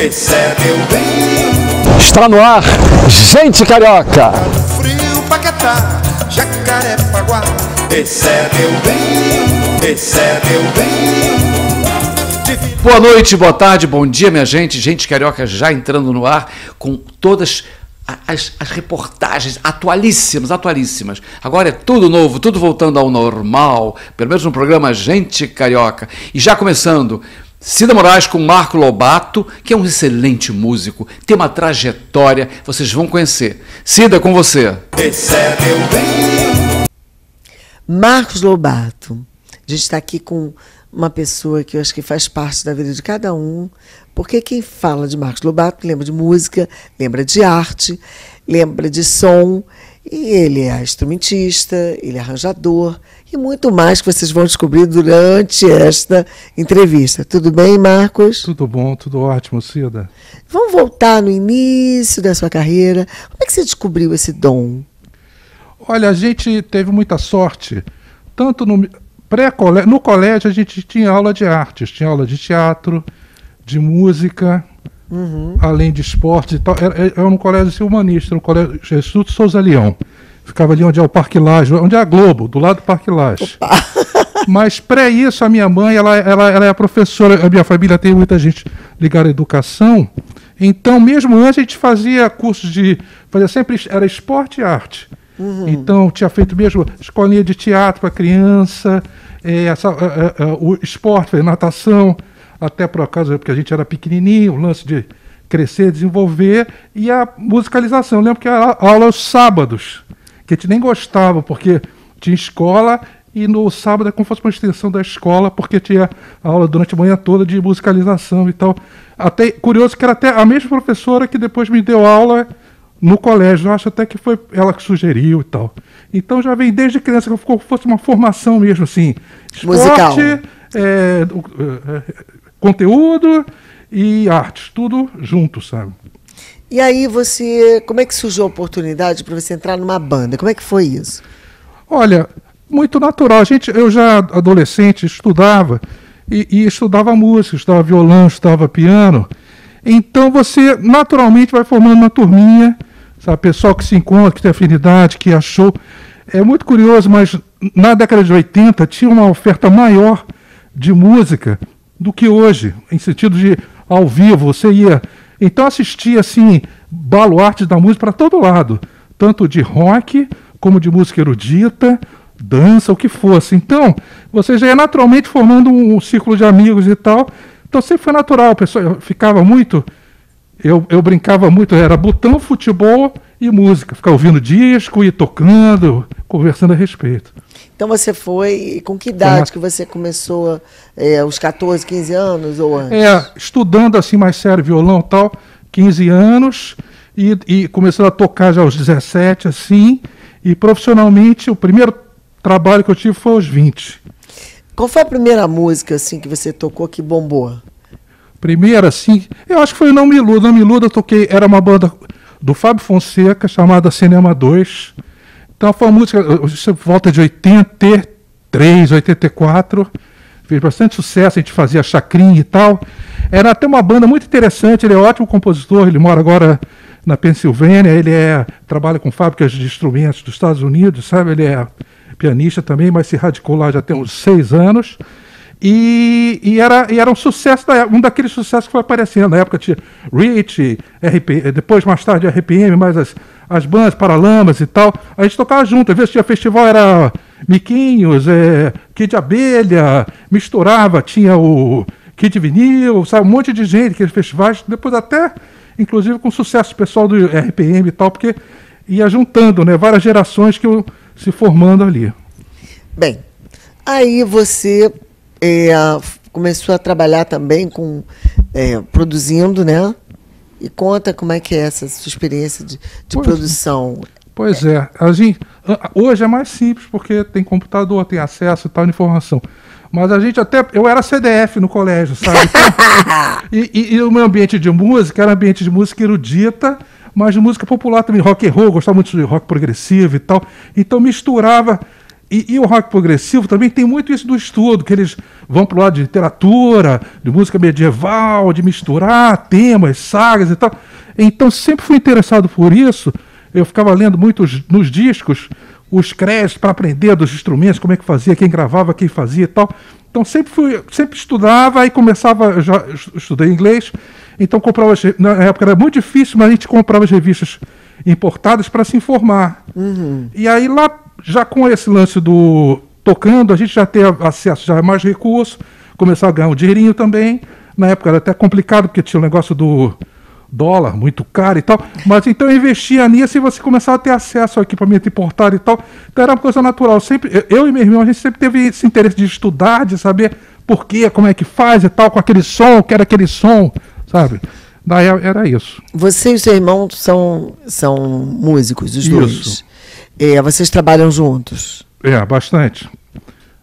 recebe bem. Está no ar, gente carioca. Frio Paquetá, Jacarepaguá, recebe o bem, recebe bem. Boa noite, boa tarde, bom dia, minha gente. Gente carioca já entrando no ar com todas as, as, reportagens atualíssimas, atualíssimas. Agora é tudo novo, tudo voltando ao normal, pelo menos no programa Gente Carioca. E já começando, Cida Moraes com Marco Lobato, que é um excelente músico, tem uma trajetória, vocês vão conhecer. Cida, com você. Marcos Lobato. A gente está aqui com uma pessoa que eu acho que faz parte da vida de cada um, porque quem fala de Marcos Lobato lembra de música, lembra de arte, lembra de som, e ele é instrumentista, ele é arranjador e muito mais que vocês vão descobrir durante esta entrevista. Tudo bem, Marcos? Tudo bom, tudo ótimo, Cida. Vamos voltar no início da sua carreira. Como é que você descobriu esse dom? Olha, a gente teve muita sorte, tanto no pré-colégio, no colégio a gente tinha aula de artes, tinha aula de teatro, de música, uhum. além de esporte e tal. Era, era um colégio humanista, no colégio Instituto Souza Leão. Ficava ali onde é o Parque Lage, onde é a Globo, do lado do Parque Lage. Mas pré isso, a minha mãe, ela, ela, ela é professora, a minha família tem muita gente ligada à educação. Então, mesmo antes, a gente fazia cursos de. Fazia sempre. Era esporte e arte. Uhum. Então, tinha feito mesmo escolinha de teatro para criança, é, essa, é, é, o esporte, natação, até por acaso, porque a gente era pequenininho, o lance de crescer, desenvolver, e a musicalização. Eu lembro que era aula aos sábados, que a gente nem gostava, porque tinha escola e no sábado é como se fosse uma extensão da escola, porque tinha aula durante a manhã toda de musicalização e tal. Até curioso que era até a mesma professora que depois me deu aula no colégio. Eu acho até que foi ela que sugeriu e tal. Então já vem desde criança que fosse uma formação mesmo assim. Esporte, Musical. É, é, conteúdo e artes, tudo junto, sabe? E aí você, como é que surgiu a oportunidade para você entrar numa banda? Como é que foi isso? Olha, muito natural. A gente, eu já adolescente estudava e, e estudava música, estudava violão, estudava piano. Então você naturalmente vai formando uma turminha, sabe, pessoal que se encontra, que tem afinidade, que achou. É muito curioso, mas na década de 80 tinha uma oferta maior de música do que hoje, em sentido de ao vivo, você ia. Então assistia assim, baluartes da música para todo lado, tanto de rock como de música erudita, dança, o que fosse. Então, você já ia naturalmente formando um, um círculo de amigos e tal. Então sempre foi natural, a pessoa ficava muito. Eu, eu brincava muito, era botão, futebol e música. Ficava ouvindo disco e tocando, conversando a respeito. Então você foi. Com que idade que você começou? É, aos 14, 15 anos ou antes? É, estudando assim mais sério, violão e tal, 15 anos, e, e começando a tocar já aos 17, assim. E profissionalmente, o primeiro trabalho que eu tive foi aos 20. Qual foi a primeira música assim que você tocou que bombou? Primeira, assim, eu acho que foi o Não Me Iluda. Não Me Iluda eu toquei, era uma banda do Fábio Fonseca chamada Cinema 2. Então foi uma música, isso volta de 83, 84. Fez bastante sucesso, a gente fazia chacrinha e tal. Era até uma banda muito interessante, ele é um ótimo compositor, ele mora agora na Pensilvânia, ele é trabalha com fábricas de instrumentos dos Estados Unidos, sabe? Ele é pianista também, mas se radicou lá já tem uns seis anos. E, e, era, e era um sucesso, da, um daqueles sucessos que foi aparecendo. Na época tinha Rich, RP, depois mais tarde RPM, mais as, as bandas, Paralamas e tal. A gente tocava junto. Às vezes tinha festival, era Miquinhos, é, Kid Abelha, misturava, tinha o Kid Vinil, sabe, um monte de gente, aqueles festivais. Depois até, inclusive, com sucesso pessoal do RPM e tal, porque ia juntando né, várias gerações que eu se formando ali. Bem, aí você é, começou a trabalhar também com é, produzindo, né? E conta como é que é essa sua experiência de, de Pois- produção. Pois é, a gente, hoje é mais simples porque tem computador, tem acesso e tal informação. Mas a gente até. Eu era CDF no colégio, sabe? Então, e, e- e o meu ambiente de música era ambiente de música erudita, mas de música popular também, rock and roll, gostava muito de rock progressivo e tal. Então misturava e, e o rock progressivo também tem muito isso do estudo, que eles vão para o lado de literatura, de música medieval, de misturar temas, sagas e tal. Então sempre fui interessado por isso. Eu ficava lendo muitos nos discos os créditos para aprender dos instrumentos, como é que fazia, quem gravava, quem fazia e tal. Então sempre fui, sempre estudava e começava, já estudei inglês, então comprava, na época era muito difícil, mas a gente comprava as revistas importadas para se informar. Uhum. E aí lá, já com esse lance do tocando, a gente já tem acesso já a mais recursos, começar a ganhar um dinheirinho também. Na época era até complicado, porque tinha o negócio do dólar muito caro e tal. Mas então eu investia nisso e você começava a ter acesso ao equipamento importado e tal. Então era uma coisa natural. Sempre, eu e meu irmão, a gente sempre teve esse interesse de estudar, de saber por quê, como é que faz e tal, com aquele som, que era aquele som, sabe? Daí era isso. Você e seu irmão são, são músicos, os Isso. dois. É, vocês trabalham juntos. É, bastante.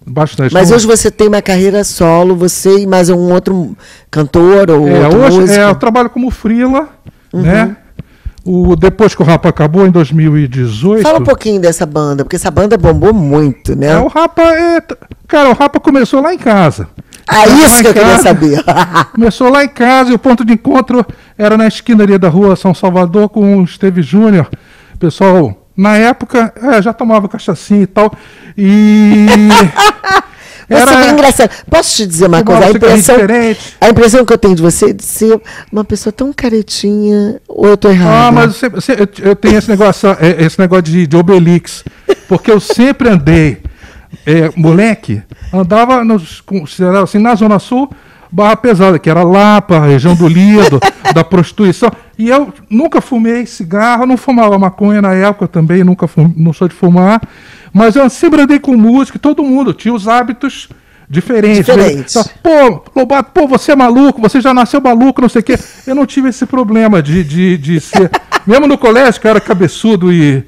Bastante. Mas hoje você tem uma carreira solo, você e mais um outro cantor ou é, hoje músico? é, eu trabalho como frila, Uhum. né? O, depois que o Rapa acabou, em 2018. Fala um pouquinho dessa banda, porque essa banda bombou muito, né? É, o Rapa é. Cara, o Rapa começou lá em casa. Ah, Começou isso que eu queria casa. saber. Começou lá em casa e o ponto de encontro era na esquina ali da rua São Salvador com o Esteve Júnior. Pessoal, na época, é, já tomava cachaçinha e tal. E. Você é engraçado. Posso te dizer uma coisa? A impressão, a impressão que eu tenho de você é de ser uma pessoa tão caretinha, ou eu tô errada? Ah, mas você- você- eu, eu tenho esse negócio, é, esse negócio de, de Obelix. Porque eu sempre andei, é, moleque, andava nos, assim, na Zona Sul, Barra Pesada, que era Lapa, região do Lido, da prostituição. E eu nunca fumei cigarro, não fumava maconha na época também, nunca fum, não sou de fumar. Mas eu sempre andei com música, todo mundo tinha os hábitos diferentes. Diferentes. Né? Pô, Lobato, pô, você é maluco, você já nasceu maluco, não sei o quê. Eu não tive esse problema de, de, de ser. Mesmo no colégio, que eu era cabeçudo e,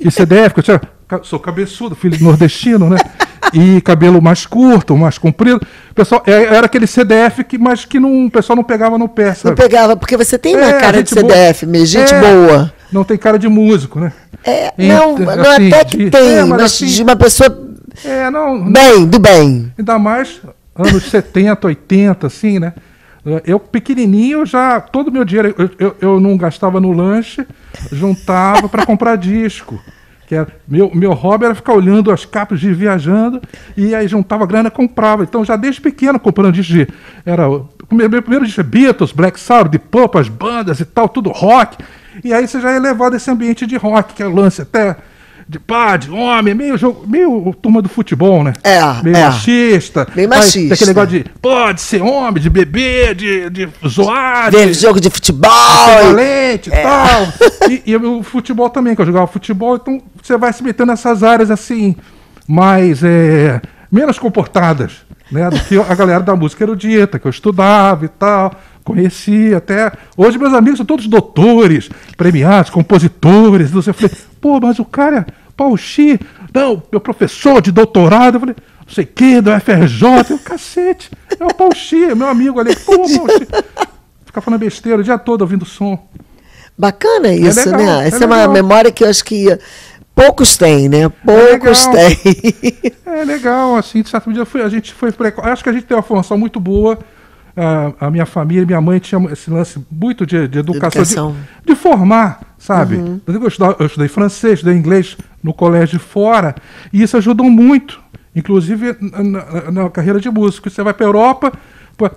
e CDF, que eu tinha, sou cabeçudo, filho de nordestino, né? E cabelo mais curto, mais comprido. Pessoal, é- era aquele CDF que, mas que não, o pessoal não pegava no pé, Não sabe? pegava, porque você tem uma É, cara de boa. CDF, mesmo, gente É, boa. Não tem cara de músico, né? É, Então, não, não assim, até que de- tem, é, mas, assim, de uma pessoa É, não, bem, do bem. Ainda mais anos 70, 80, assim, né? Eu pequenininho já, todo o meu dinheiro, eu, eu, eu não gastava no lanche, juntava para comprar disco. Que era, meu, meu hobby era ficar olhando as capas de viajando e aí juntava grana comprava. Então já desde pequeno comprando disco de. Era, meu, meu primeiro disco é Beatles, Black Sabbath, de Pop, as bandas e tal, tudo rock. E aí você já é levado a esse ambiente de rock, que é o lance até de pá, de homem, meio jogo, meio turma do futebol, né? É, meio é. machista. Meio Aí, machista. Aquele negócio de pode ser homem, de beber, de, de zoar, Ver de jogo de futebol. ser valente É. e tal. E, o futebol também, que eu jogava futebol, então você vai se metendo nessas áreas assim, mais é, menos comportadas, né? Do que a galera da música erudita, que eu estudava e tal. Conheci até. Hoje meus amigos são todos doutores, premiados, compositores. Eu falei, pô, mas o cara, Paul Xi, não, meu professor de doutorado. Eu falei, não sei o que, do FRJ. Eu, cacete, é o Paul Xi, é meu amigo ali. Pô, Paul Xi. Ficar falando besteira o dia todo ouvindo som. Bacana isso, legal, né? é Essa é uma memória que eu acho que poucos têm, né? Poucos legal. têm. É legal, assim, de certo dia foi, a gente foi. Acho que a gente tem uma formação muito boa. A, a minha família, minha mãe tinha esse lance muito de, de educação, Educação. Uhum. De, de formar, sabe? Eu, estudava- eu estudei francês, estudei inglês no colégio fora, e isso ajudou muito, inclusive na, na- carreira de músico. Você vai para Europa,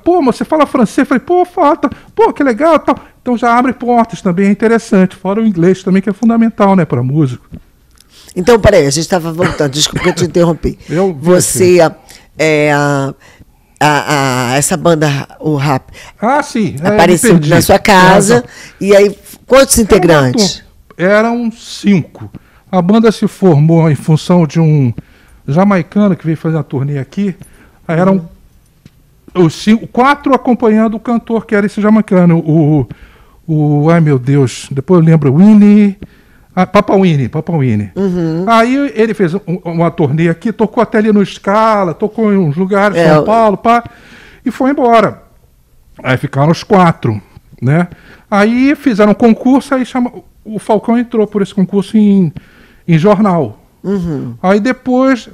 pô, mas você fala francês? Eu falei, pô, falta, pô, que legal, tal. Então já abre portas também, é interessante. Fora o inglês também, que é fundamental, né, para músico. Então, peraí, a gente estava voltando, desculpa que eu te interrompi. Eu Você, é, a, a- essa banda, o rap, Ah, sim. é, apareceu na sua casa, e aí, quantos integrantes? Eram cinco. A banda se formou em função de um jamaicano que veio fazer a turnê aqui. Aí eram os cinco, quatro acompanhando o cantor que era esse jamaicano. O, o ai meu Deus, depois eu lembro, Winnie. Ah, Papa Winnie, Papa Winnie. Aí ele fez um- uma turnê aqui, tocou até ali no Scala, tocou em uns lugares, É, São o- Paulo, pá, e foi embora. Aí ficaram os quatro, né? Aí fizeram um concurso, aí chama, o Falcão entrou por esse concurso em, em jornal, Aí depois,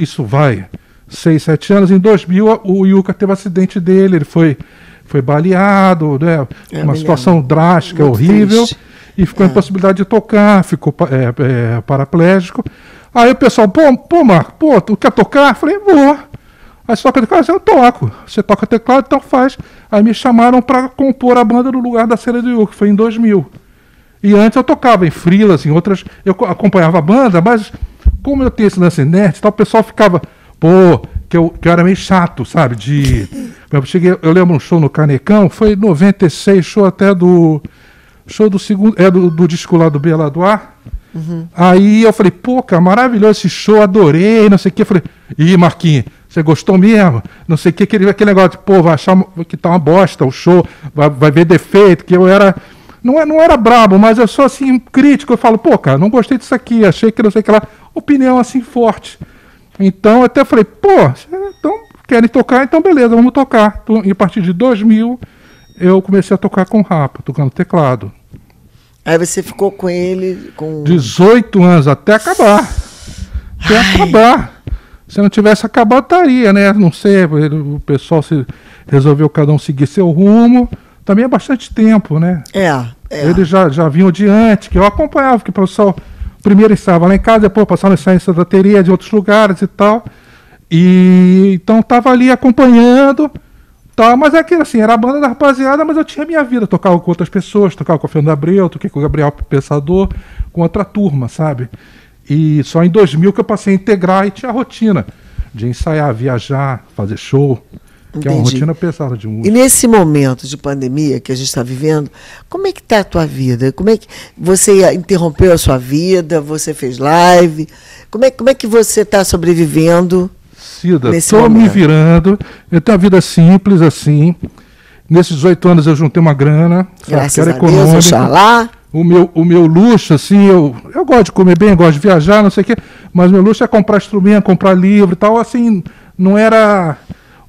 isso vai, seis, sete anos, em 2000 o Yuka teve um acidente dele, ele foi, foi baleado, né? É, uma situação drástica, Muito horrível, triste. E ficou É. impossibilidade de tocar, ficou é, é, paraplégico. Aí o pessoal, pô, pô, Marco, pô, tu quer tocar? Eu falei, vou. Aí você toca teclado? Eu toco. Você toca teclado, então faz. Aí me chamaram para compor a banda no lugar da cena do Yuka, que foi em 2000. E antes eu tocava em frilas, em outras. Eu co- acompanhava a banda, mas como eu tenho esse lance nerd, e tal, o pessoal ficava. Pô, que eu, que eu era meio chato, sabe? De. Eu, cheguei, eu lembro um show no Canecão, foi em 96, show até do. Show do segundo. É do, do disco lá do Bela do Ar. Aí eu falei, pô, cara, maravilhoso esse show, adorei, não sei o que. Eu falei, ih, Marquinhos, você gostou mesmo? Não sei o que, aquele, aquele negócio de, pô, vai achar que tá uma bosta o show, vai, vai ver defeito, que eu era. Não, é- não era brabo, mas eu sou assim, crítico. Eu falo, pô, cara, não gostei disso aqui, achei que não sei o que lá. Opinião assim forte. Então eu até falei, pô, então querem tocar, então beleza, vamos tocar. Então, e a partir de 2000 eu comecei a tocar com rapa, tocando teclado. Aí você ficou com ele com 18 anos até acabar. Até acabar. Se não tivesse acabado, estaria, né? Não sei, o pessoal se resolveu cada um seguir seu rumo. Também é bastante tempo, né? É, é. Eles já, já vinham diante, que eu acompanhava, que o pessoal primeiro estava lá em casa, depois passaram a sair em Santa Teria de outros lugares e tal. E então estava ali acompanhando, tal, mas é aquilo assim, era a banda da rapaziada, mas eu tinha minha vida, tocava com outras pessoas, tocava com o Fernando Abreu, toquei com o Gabriel Pensador, com outra turma, sabe? E só em 2000 que eu passei a integrar e tinha a rotina de ensaiar, viajar, fazer show, que é uma Entendi. rotina pesada de música. E nesse momento de pandemia que a gente está vivendo, como é que está a tua vida? Como é que você interrompeu a sua vida? Você fez live? Como é, como é que você está sobrevivendo? Cida, tô me virando. Eu tenho uma vida simples, assim. Nesses oito anos eu juntei uma grana. Graças era a Deus. Oxalá. O meu, o meu luxo, assim, eu, eu gosto de comer bem, gosto de viajar, não sei o quê, mas meu luxo é comprar instrumento, comprar livro e tal, assim, não era.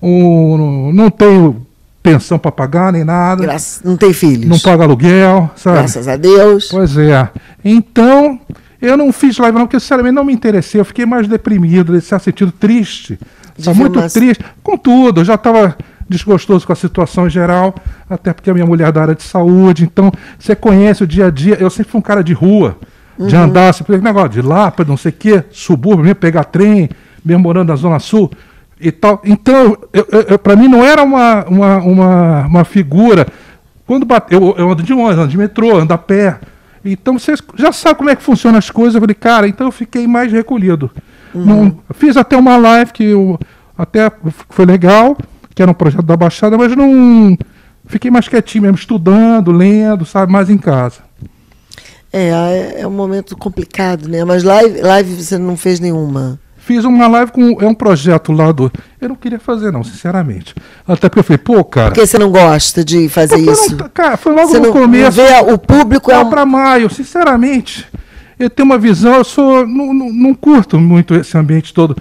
Um, não tenho pensão para pagar nem nada, Graças, não tem filhos. não pago aluguel, sabe? Graças a Deus. Pois é. Então, eu não fiz live não, porque sinceramente não me interessei. Eu fiquei mais deprimido, nesse sentido triste. Tá muito triste. Com tudo, eu já estava desgostoso com a situação em geral, até porque a minha mulher é da área de saúde, então você conhece o dia a dia. Eu sempre fui um cara de rua, de andar, sempre negócio de Lapa, não sei o quê, subúrbio, mesmo pegar trem, mesmo morando na Zona Sul e tal. Então, pra mim não era uma, uma, uma, uma figura. Quando bateu, eu, eu ando de ônibus, ando de metrô, ando a pé. Então vocês já sabem como é que funcionam as coisas. Eu falei, cara, então eu fiquei mais recolhido. Não- fiz até uma live que eu, até foi legal, que era um projeto da Baixada, mas não. Fiquei mais quietinho mesmo, estudando, lendo, sabe, mais em casa. É, é, é um momento complicado, né? Mas live, live você não fez nenhuma. Fiz uma live com. É um projeto lá do. Eu não queria fazer, não, sinceramente. Até porque eu falei, pô, cara. Porque você não gosta de fazer eu isso? não- cara, foi logo Você no não, não começo. vê o público é um... para maio, sinceramente, eu tenho uma visão, eu sou não, não, não curto muito esse ambiente todo.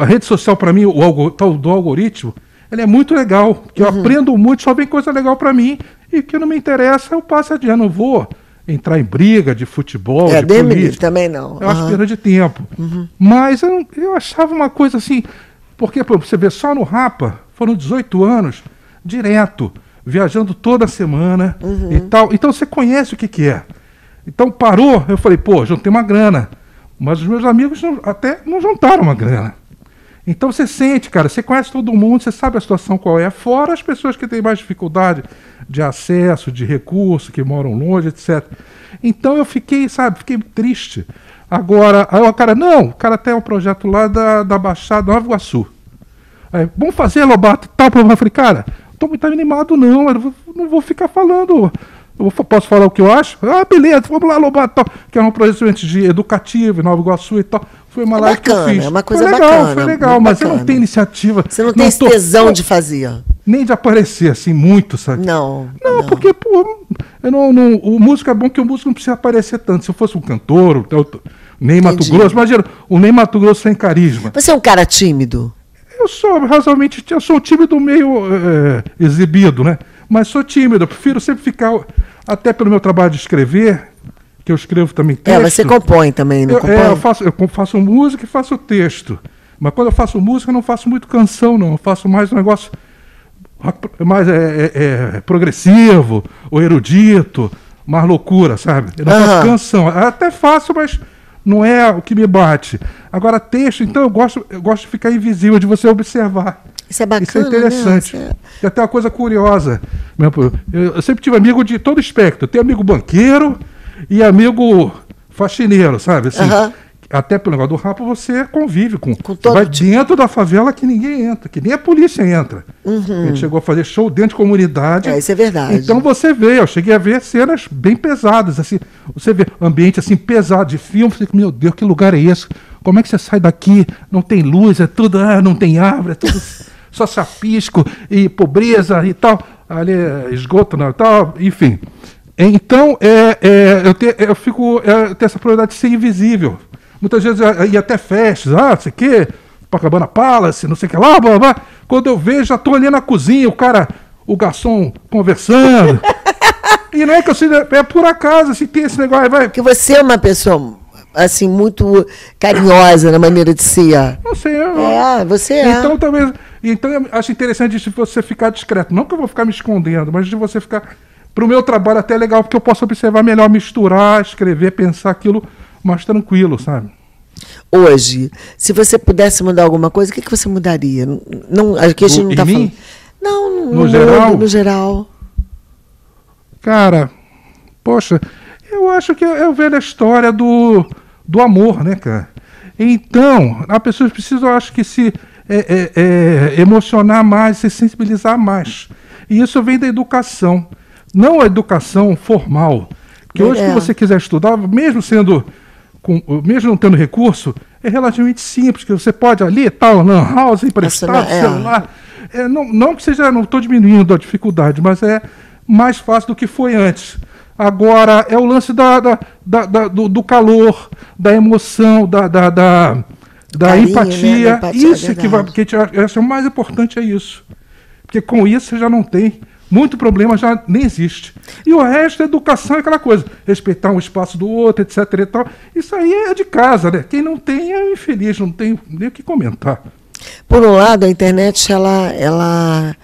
A rede social para mim, o tal do algoritmo, ele é muito legal, porque eu Uhum. aprendo muito, só vem coisa legal para mim e o que não me interessa eu passo adiante, não vou entrar em briga de futebol, É, de Deus me livre, política. também não. Eu acho Aham. perda de tempo. Mas eu, eu achava uma coisa assim. Porque, pô, você vê, só no Rapa foram 18 anos direto, viajando toda semana e tal. Então você conhece o que, que é. Então parou, eu falei, pô, juntei uma grana. Mas os meus amigos não- até não juntaram uma grana. Então você sente, cara, você conhece todo mundo, você sabe a situação qual é, fora as pessoas que têm mais dificuldade de acesso, de recurso, que moram longe, etc. Então eu fiquei, sabe, fiquei triste. Agora, aí o cara, não, o cara tem um projeto lá da, da Baixada Nova Iguaçu. Aí, vamos fazer, Lobato, tal, tal. Eu falei, cara, tô muito animado não, eu não vou ficar falando. Eu posso falar o que eu acho? Ah, beleza, vamos lá, Lobato, tal. Que era um projeto de educativo em Nova Iguaçu e tal. Foi uma É live que eu bacana, fiz. é uma coisa foi legal, bacana, foi legal, muito mas eu não bacana. tenho iniciativa. Você não tem esse tô- tesão de fazer. Nem de aparecer assim muito, sabe? Não. Não, porque, pô, eu não, não- o músico é bom que o músico não precisa aparecer tanto. Se eu fosse um cantor, Ney Mato. Grosso, imagina, o Ney Mato Grosso sem carisma. Você é um cara tímido? Eu sou razoavelmente, eu sou tímido meio é, exibido, né? Mas sou tímido, eu prefiro sempre ficar, até pelo meu trabalho de escrever, que eu escrevo também É, texto. você compõe também, não eu, compõe? é, eu faço, eu faço música e faço texto. Mas quando eu faço música, eu não faço muito canção, não. Eu faço mais um negócio mais é, é, é, progressivo, ou erudito, mais loucura, sabe? Eu não faço canção. É até faço, mas não é o que me bate. Agora, texto, então eu gosto, eu gosto de ficar invisível, de você observar. Isso é bacana, Isso é interessante. né? E até uma coisa curiosa. Eu, sempre tive amigo de todo espectro. Tenho amigo banqueiro e amigo faxineiro, sabe? Assim, Aham. Até pelo negócio do rapa você convive com. Com todo vai tipo. dentro da favela que ninguém entra, que nem a polícia entra. A gente chegou a fazer show dentro de comunidade. Uhum. É, isso é verdade. Então você vê, eu cheguei a ver cenas bem pesadas, assim. Você vê ambiente assim pesado de filme, você fica, meu Deus, que lugar é esse? Como é que você sai daqui? Não tem luz, é tudo, ah, não tem árvore, é tudo só sapisco e pobreza e tal. Ali é esgoto, não, tal, enfim. Então, é, é, eu, te- eu fico, é, eu tenho essa probabilidade de ser invisível. Muitas vezes ia até festas, ah, não sei o quê, Copacabana Palace, não sei o que lá, blá, blá. Quando eu vejo, já tô ali na cozinha, o cara, o garçom conversando. e não é que eu seja, é por acaso, assim, tem esse negócio, vai, Porque você é uma pessoa, assim, muito carinhosa na maneira de ser. não sei, eu, É, você é. Então talvez. Então eu acho interessante de você ficar discreto. Não que eu vou ficar me escondendo, mas de você ficar. Para o meu trabalho até é legal, porque eu posso observar melhor, misturar, escrever, pensar aquilo mais tranquilo, sabe? Hoje, se você pudesse mudar alguma coisa, o que, que você mudaria? Não- aqui a gente No- não está mim? falando. Não, no, No mundo, geral? no geral. Cara, poxa, eu acho que é a velha história do, do amor, né, cara? Então, as pessoas precisam, eu acho que se é, é, é, emocionar mais, se sensibilizar mais. E isso vem da educação, não a educação formal. Porque hoje, É. que você quiser estudar, mesmo sendo, com, mesmo não tendo recurso, é relativamente simples, que você pode ali, tal, lan house, emprestado, Assinar- é. celular. É, não, não que seja, não estou diminuindo a dificuldade, mas é mais fácil do que foi antes. Agora é o lance da, da- da- da- do, do calor, da emoção, da, da, da, Carinho, né? empatia. Da empatia, Isso é que vai, porque acho que o mais importante é isso. Porque com isso você já não tem. Muito problema já nem existe. E o resto é educação, é aquela coisa. Respeitar um espaço do outro, etc. E tal. Isso aí é de casa, né? Quem não tem é infeliz, não tem nem o que comentar. Por um lado, a internet, ela, ela,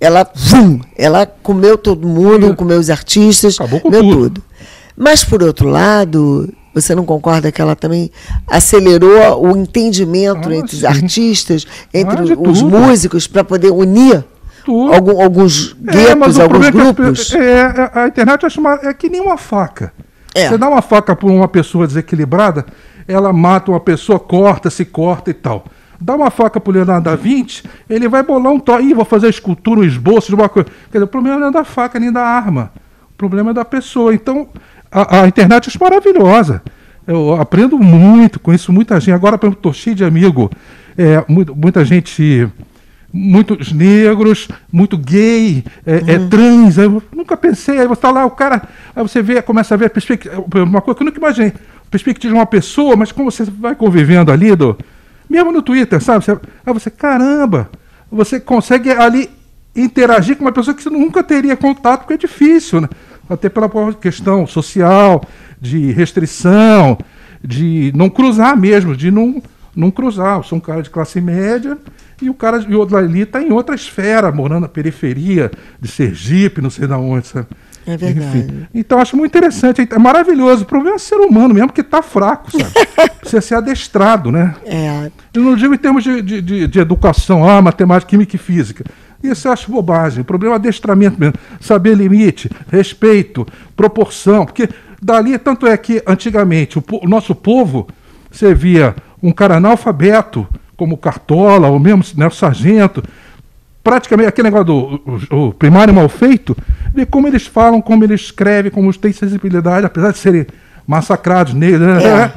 ela, vum, ela comeu todo mundo, É. comeu os artistas, Acabou com comeu tudo. tudo. Mas, por outro lado, você não concorda que ela também acelerou o entendimento Ah, entre os sim. artistas, entre Ah, os tudo. músicos, para poder unir Tudo. algum- alguns É, guetos, alguns é as grupos? é, é, a internet uma- é que nem uma faca. É. Você dá uma faca para uma pessoa desequilibrada, ela mata uma pessoa, corta, se corta e tal. Dá uma faca para o Leonardo da Vinci, ele vai bolar um to... Ih, vou fazer escultura, um esboço de uma coisa. Quer dizer, o problema não é da faca nem da arma. O problema é da pessoa. Então, a, a internet é maravilhosa. Eu aprendo muito, conheço muita gente. Agora, por exemplo, estou cheio de amigo, é, muita gente muitos negros, muito gay, é, é trans. Eu nunca pensei. Aí você está lá, o cara. Aí você vê, começa a ver a perspectiva. Uma coisa que eu nunca imaginei. Perspectiva de uma pessoa, mas como você vai convivendo ali, do, mesmo no Twitter, sabe? Você, aí você, caramba, você consegue ali interagir com uma pessoa que você nunca teria contato, porque é difícil, né? Até pela questão social, de restrição, de não cruzar mesmo, de não, não cruzar. Eu sou um cara de classe média e o cara e o outro ali está em outra esfera, morando na periferia de Sergipe, não sei de onde, sabe? É verdade. Então acho muito interessante, é maravilhoso. O problema é ser humano mesmo, que está fraco, sabe? Precisa ser adestrado, né? É, Eu não digo em termos de, de, de- de educação, ah, matemática, química e física. Isso eu acho bobagem. O problema é adestramento mesmo. Saber limite, respeito, proporção. Porque dali, tanto é que antigamente o, o nosso povo, você via um cara analfabeto, como Cartola, ou mesmo né, o Sargento, praticamente aquele negócio do o, o primário mal feito, ver como eles falam, como eles escrevem, como eles têm sensibilidade, apesar de serem massacrados negros, né? É.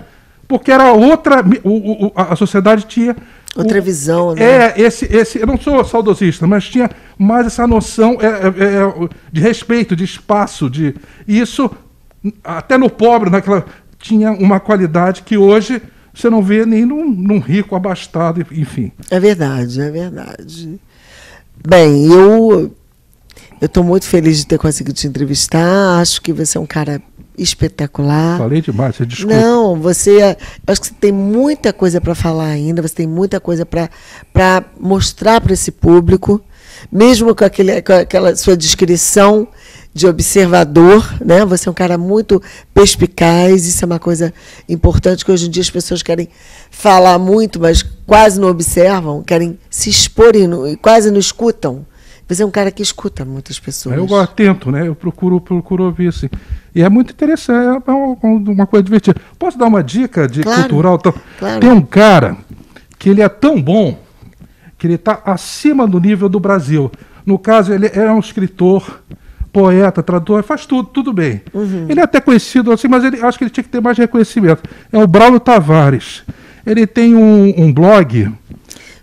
porque era outra, o- o- a sociedade tinha Outra visão, né? É, esse, esse, eu não sou saudosista, mas tinha mais essa noção é, é, é, de respeito, de espaço, de isso até no pobre, naquela tinha uma qualidade que hoje você não vê nem num, num rico abastado, enfim. É verdade, é verdade. Bem, eu eu estou muito feliz de ter conseguido te entrevistar. Acho que você é um cara espetacular. Falei demais, você desculpa. Não, você. Acho que você tem muita coisa para falar ainda, você tem muita coisa para mostrar para esse público, mesmo com, aquele, com aquela sua descrição de observador, né? Você é um cara muito perspicaz, isso é uma coisa importante que hoje em dia as pessoas querem falar muito, mas quase não observam, querem se expor e, não, e quase não escutam. Você é um cara que escuta muitas pessoas. Eu atento, né? Eu procuro, procuro ouvir assim. E é muito interessante, é uma, uma coisa divertida. Posso dar uma dica de Claro, cultural? Então, claro. Tem um cara que ele é tão bom que ele está acima do nível do Brasil. No caso, ele é um escritor, poeta, tradutor, faz tudo, tudo bem. Uhum. Ele é até conhecido assim, mas ele, acho que ele tinha que ter mais reconhecimento. É o Braulio Tavares. Ele tem um, um blog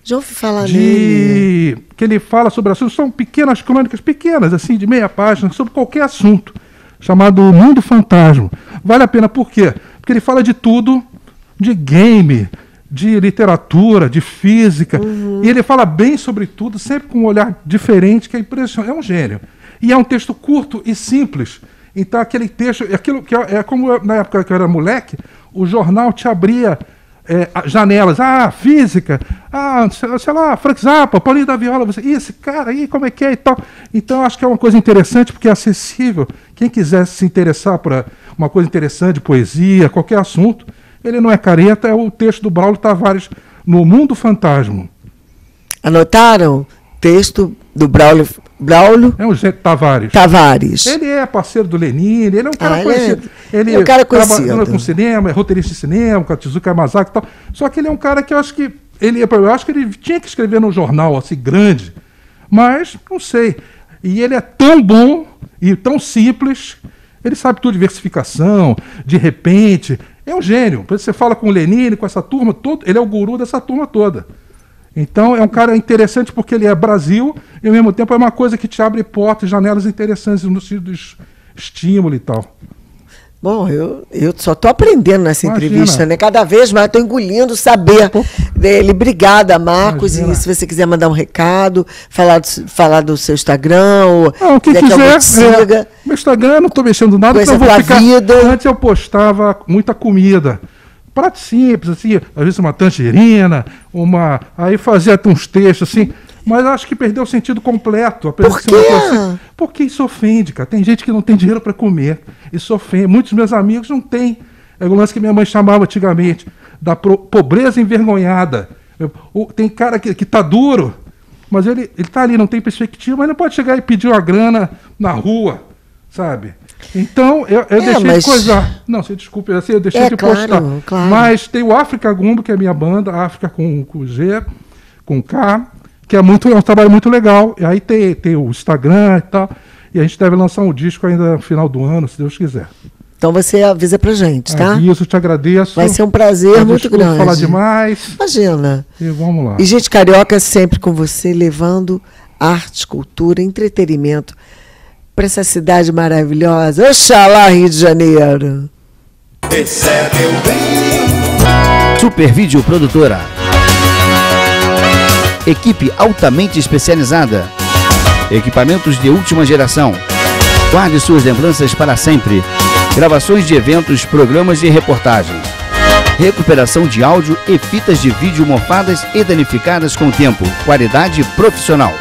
Já ouvi falar nele. de que ele fala sobre assuntos, são pequenas crônicas, pequenas, assim, de meia página, sobre qualquer assunto, chamado Mundo Fantasma. Vale a pena, por quê? Porque ele fala de tudo, de game, de literatura, de física, e ele fala bem sobre tudo, sempre com um olhar diferente, que é impressionante, é um gênio. E é um texto curto e simples. Então aquele texto, aquilo que é é como eu- na época que eu era moleque, o jornal te abria é, janelas, ah, física, ah, sei, lá, Frank Zappa, Paulinho da Viola, você, "Ih, esse cara aí, como é que é e tal. Então, acho que é uma coisa interessante porque é acessível. Quem quiser se interessar por uma coisa interessante, poesia, qualquer assunto, ele não é careta, é o texto do Braulio Tavares no Mundo Fantasma. Anotaram? Texto do Braulio, Braulio É o Zé Tavares. Tavares. Ele é parceiro do Lenin, ele é um cara Ah, é- conhecido. ele é um cara conhecido. trabalha com cinema, é roteirista de cinema, com a Tizuka Yamazaki e tal. Só que ele é um cara que eu acho que. Ele, eu acho que ele tinha que escrever num jornal assim grande, mas não sei. E ele é tão bom e tão simples. Ele sabe tudo, diversificação, de repente. É um gênio. Você fala com o Lenin, com essa turma, todo, ele é o guru dessa turma toda. Então é um cara interessante porque ele é Brasil e ao mesmo tempo é uma coisa que te abre portas, janelas interessantes no sentido do es- estímulo e tal. Bom, eu, eu só estou aprendendo nessa Imagina. entrevista, né? Cada vez mais estou engolindo saber dele. Obrigada, Marcos. Imagina. E se você quiser mandar um recado, falar do, falar do seu Instagram, ou Não, quem que quiser, siga. é, meu Instagram, não estou mexendo nada, Conheça porque eu vou a tua ficar. vida. Antes eu postava muita comida. Prato simples, assim, às vezes uma tangerina, uma. Aí fazia até uns textos assim. Mas acho que perdeu o sentido completo. Por uma quê? assim. Porque isso ofende, cara. Tem gente que não tem dinheiro para comer. Isso ofende. Muitos meus amigos não têm. É o lance que minha mãe chamava antigamente da pobreza envergonhada. Tem cara que, que tá duro, mas ele, ele tá ali, não tem perspectiva, mas não pode chegar e pedir uma grana na rua, sabe? Então, eu, eu É, deixei mas- de coisar. Não, você desculpe, assim, eu deixei É, de claro, postar. claro. Mas tem o África Gumbo, que é a minha banda, África com, com G, com K, que é, muito, é um trabalho muito legal. E aí tem, tem o Instagram e tal. E a gente deve lançar um disco ainda no final do ano, se Deus quiser. Então você avisa pra gente, tá? Aviso, te agradeço. Vai ser um prazer Eu muito grande. falar demais. Imagina. E vamos lá. E gente carioca sempre com você, levando arte, cultura, entretenimento para essa cidade maravilhosa. Oxalá, Rio de Janeiro. Esse é meu bem. Super Vídeo Produtora. Equipe altamente especializada. Equipamentos de última geração. Guarde suas lembranças para sempre. Gravações de eventos, programas e reportagens. Recuperação de áudio e fitas de vídeo mofadas e danificadas com o tempo. Qualidade profissional.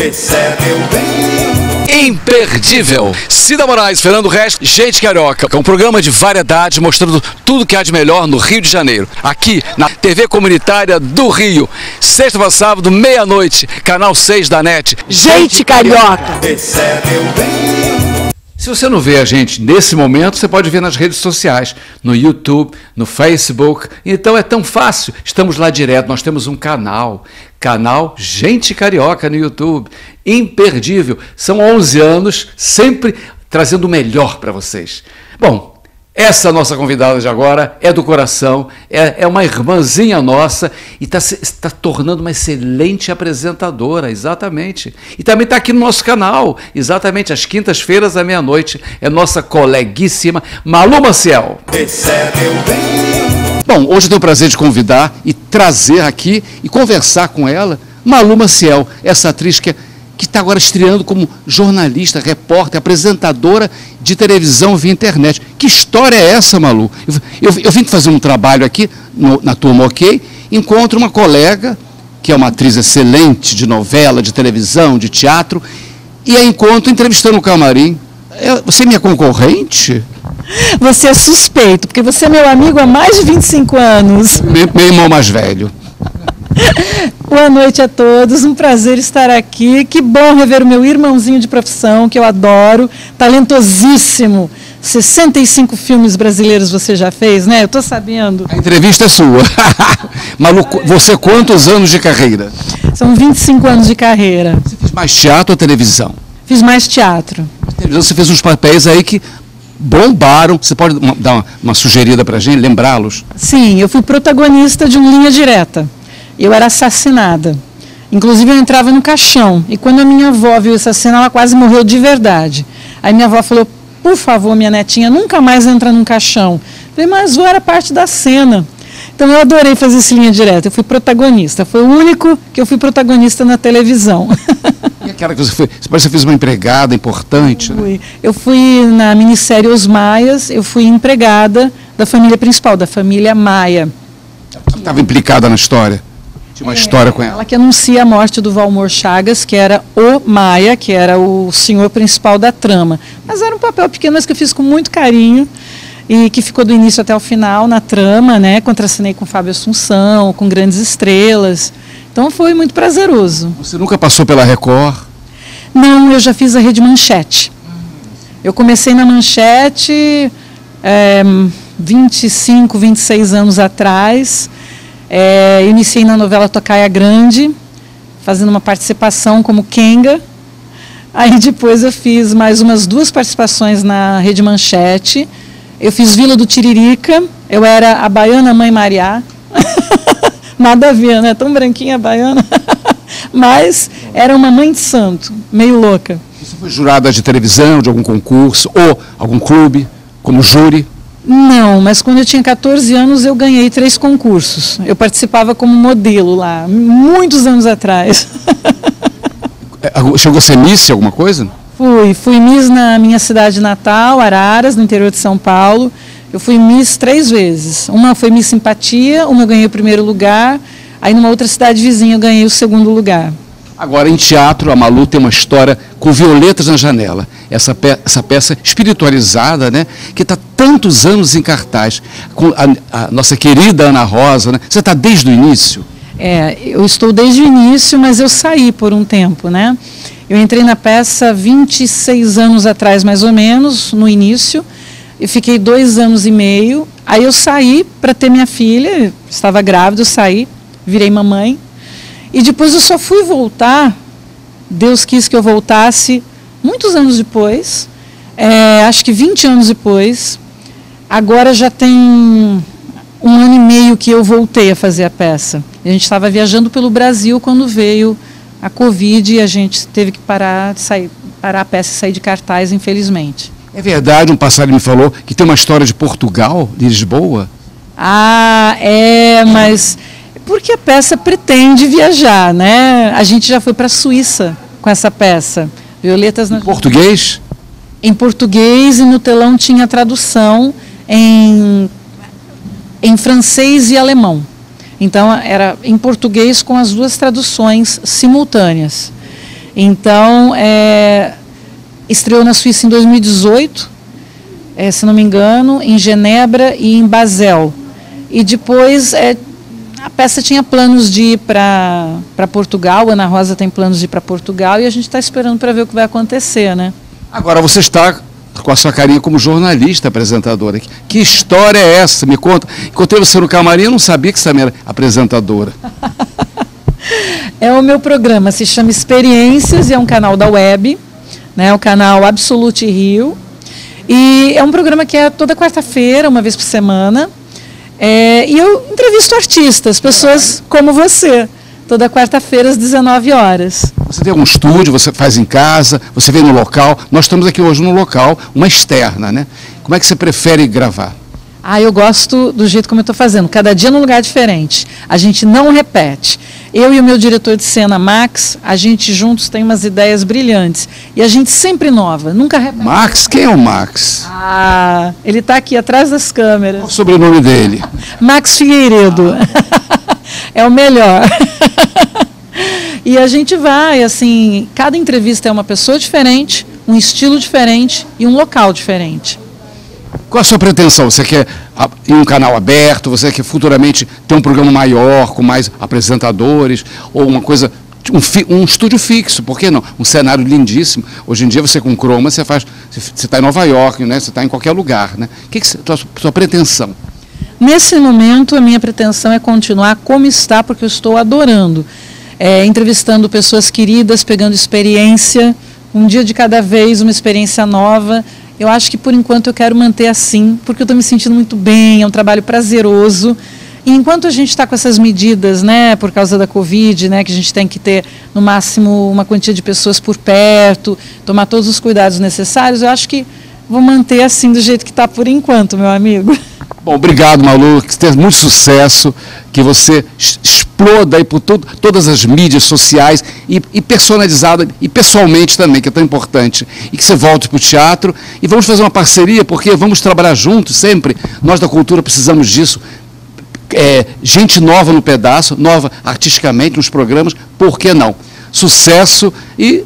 Esse é meu bem. Imperdível. Cida Moraes, Fernando Reis, Gente Carioca, é um programa de variedade mostrando tudo que há de melhor no Rio de Janeiro. Aqui na TV Comunitária do Rio. Sexta para sábado, meia-noite, canal 6 da NET. Gente carioca. Esse é meu bem. Se você não vê a gente nesse momento, você pode ver nas redes sociais, no YouTube, no Facebook. Então é tão fácil. Estamos lá direto. Nós temos um canal, canal Gente Carioca no YouTube. Imperdível. São 11 anos, sempre trazendo o melhor para vocês. Bom, essa nossa convidada de agora é do coração, é, é uma irmãzinha nossa e está se está tornando uma excelente apresentadora, exatamente. E também está aqui no nosso canal, exatamente, às quintas-feiras à meia-noite, é nossa coleguíssima Malu Maciel. Esse é meu bem. Bom, hoje eu tenho o prazer de convidar e trazer aqui e conversar com ela Malu Maciel, essa atriz que é está agora estreando como jornalista, repórter, apresentadora de televisão via internet. Que história é essa, Malu? Eu, eu, eu vim fazer um trabalho aqui no, na turma OK, encontro uma colega, que é uma atriz excelente de novela, de televisão, de teatro, e a encontro entrevistando o camarim. Eu, você é minha concorrente? Você é suspeito, porque você é meu amigo há mais de 25 anos. Meu, meu irmão mais velho. Boa noite a todos, um prazer estar aqui. Que bom rever o meu irmãozinho de profissão, que eu adoro, talentosíssimo. 65 filmes brasileiros você já fez, né? Eu estou sabendo. A entrevista é sua. Malu, você quantos anos de carreira? São 25 anos de carreira. Você fez mais teatro ou televisão? Fiz mais teatro. Televisão você fez uns papéis aí que bombaram. Você pode dar uma, uma sugerida pra gente, lembrá-los? Sim, eu fui protagonista de um Linha Direta. Eu era assassinada. Inclusive, eu entrava no caixão. E quando a minha avó viu essa cena, ela quase morreu de verdade. Aí minha avó falou: Por favor, minha netinha, nunca mais entra num caixão. Eu falei, mas vó era parte da cena. Então eu adorei fazer esse linha direta. Eu fui protagonista. Foi o único que eu fui protagonista na televisão. E aquela que você foi, você parece que você fez uma empregada importante. né? Fui. Eu fui na minissérie Os Maias, eu fui empregada da família principal, da família Maia. Estava implicada na história. Tinha uma história com ela. Ela que anuncia a morte do Valmor Chagas, que era o Maia, que era o senhor principal da trama. Mas era um papel pequeno, mas que eu fiz com muito carinho e que ficou do início até o final na trama, né? Contracenei com Fábio Assunção, com grandes estrelas. Então foi muito prazeroso. Você nunca passou pela Record? Não, eu já fiz a Rede Manchete. Eu comecei na Manchete é, 25, 26 anos atrás. É, iniciei na novela Tocaia Grande, fazendo uma participação como Kenga. Aí depois eu fiz mais umas duas participações na Rede Manchete. Eu fiz Vila do Tiririca, eu era a Baiana Mãe Mariá. Nada a ver, né? Tão branquinha baiana. Mas era uma mãe de santo, meio louca. Você foi jurada de televisão, de algum concurso, ou algum clube, como júri? Não, mas quando eu tinha 14 anos eu ganhei três concursos. Eu participava como modelo lá, muitos anos atrás. É, Chegou a ser Miss alguma coisa? Fui, fui Miss na minha cidade natal, Araras, no interior de São Paulo. Eu fui Miss três vezes. Uma foi Miss Simpatia, uma eu ganhei o primeiro lugar, aí numa outra cidade vizinha eu ganhei o segundo lugar. Agora, em teatro, a Malu tem uma história com Violetas na Janela. Essa, pe- essa peça espiritualizada, né? Que está tantos anos em cartaz. Com a, a nossa querida Ana Rosa, né? Você está desde o início? É, eu estou desde o início, mas eu saí por um tempo, né? Eu entrei na peça 26 anos atrás, mais ou menos, no início. Eu fiquei dois anos e meio. Aí eu saí para ter minha filha, estava grávida, eu saí, virei mamãe. E depois eu só fui voltar, Deus quis que eu voltasse muitos anos depois, é, acho que 20 anos depois. Agora já tem um ano e meio que eu voltei a fazer a peça. A gente estava viajando pelo Brasil quando veio a Covid e a gente teve que parar, sair, parar a peça e sair de cartaz, infelizmente. É verdade, um passarinho me falou que tem uma história de Portugal, de Lisboa. Ah, é, mas porque a peça pretende viajar, né? A gente já foi para a Suíça com essa peça. Violetas na... Português? em português e no telão tinha tradução em, em francês e alemão. Então era em português com as duas traduções simultâneas. Então é, estreou na Suíça em 2018, é, se não me engano, em Genebra e em Basel. E depois é, a peça tinha planos de ir para Portugal, Ana Rosa tem planos de ir para Portugal e a gente está esperando para ver o que vai acontecer, né? Agora você está com a sua carinha como jornalista apresentadora. Que, história é essa? Me conta. Encontrei você no camarim, eu não sabia que você era apresentadora. É o meu programa, se chama Experiências e é um canal da web, né, o canal Absolute Rio. E é um programa que é toda quarta-feira, uma vez por semana. É, e eu entrevisto artistas, pessoas como você, toda quarta-feira às 19 horas. Você tem algum estúdio, você faz em casa, você vem no local. Nós estamos aqui hoje no local, uma externa, né? Como é que você prefere gravar? Ah, eu gosto do jeito como eu estou fazendo, cada dia num lugar diferente. A gente não repete. Eu e o meu diretor de cena, Max, a gente juntos tem umas ideias brilhantes. E a gente sempre inova, nunca repete. Max, quem é o Max? Ah, ele está aqui atrás das câmeras. Qual o sobrenome dele? Max Figueiredo. é o melhor. e a gente vai, assim, cada entrevista é uma pessoa diferente, um estilo diferente e um local diferente. Qual a sua pretensão? Você quer ir um canal aberto? Você quer futuramente ter um programa maior, com mais apresentadores? Ou uma coisa, um, fi- um estúdio fixo, por que não? Um cenário lindíssimo. Hoje em dia você com Chroma, você faz. Você está em Nova York, né? você está em qualquer lugar. Né? O que, sua, sua pretensão? Nesse momento, a minha pretensão é continuar como está, porque eu estou adorando. É, entrevistando pessoas queridas, pegando experiência, um dia de cada vez, uma experiência nova. Eu acho que por enquanto eu quero manter assim, porque eu estou me sentindo muito bem, é um trabalho prazeroso. E enquanto a gente está com essas medidas, né, por causa da Covid, né, que a gente tem que ter no máximo uma quantia de pessoas por perto, tomar todos os cuidados necessários, eu acho que vou manter assim do jeito que está por enquanto, meu amigo. Bom, obrigado, Malu. Que tenha muito sucesso, que você exploda aí por todas as mídias sociais e, e personalizada e pessoalmente também, que é tão importante. E que você volte para o teatro e vamos fazer uma parceria, porque vamos trabalhar juntos sempre. Nós da cultura precisamos disso. É, gente nova no pedaço, nova artisticamente nos programas, por que não? Sucesso e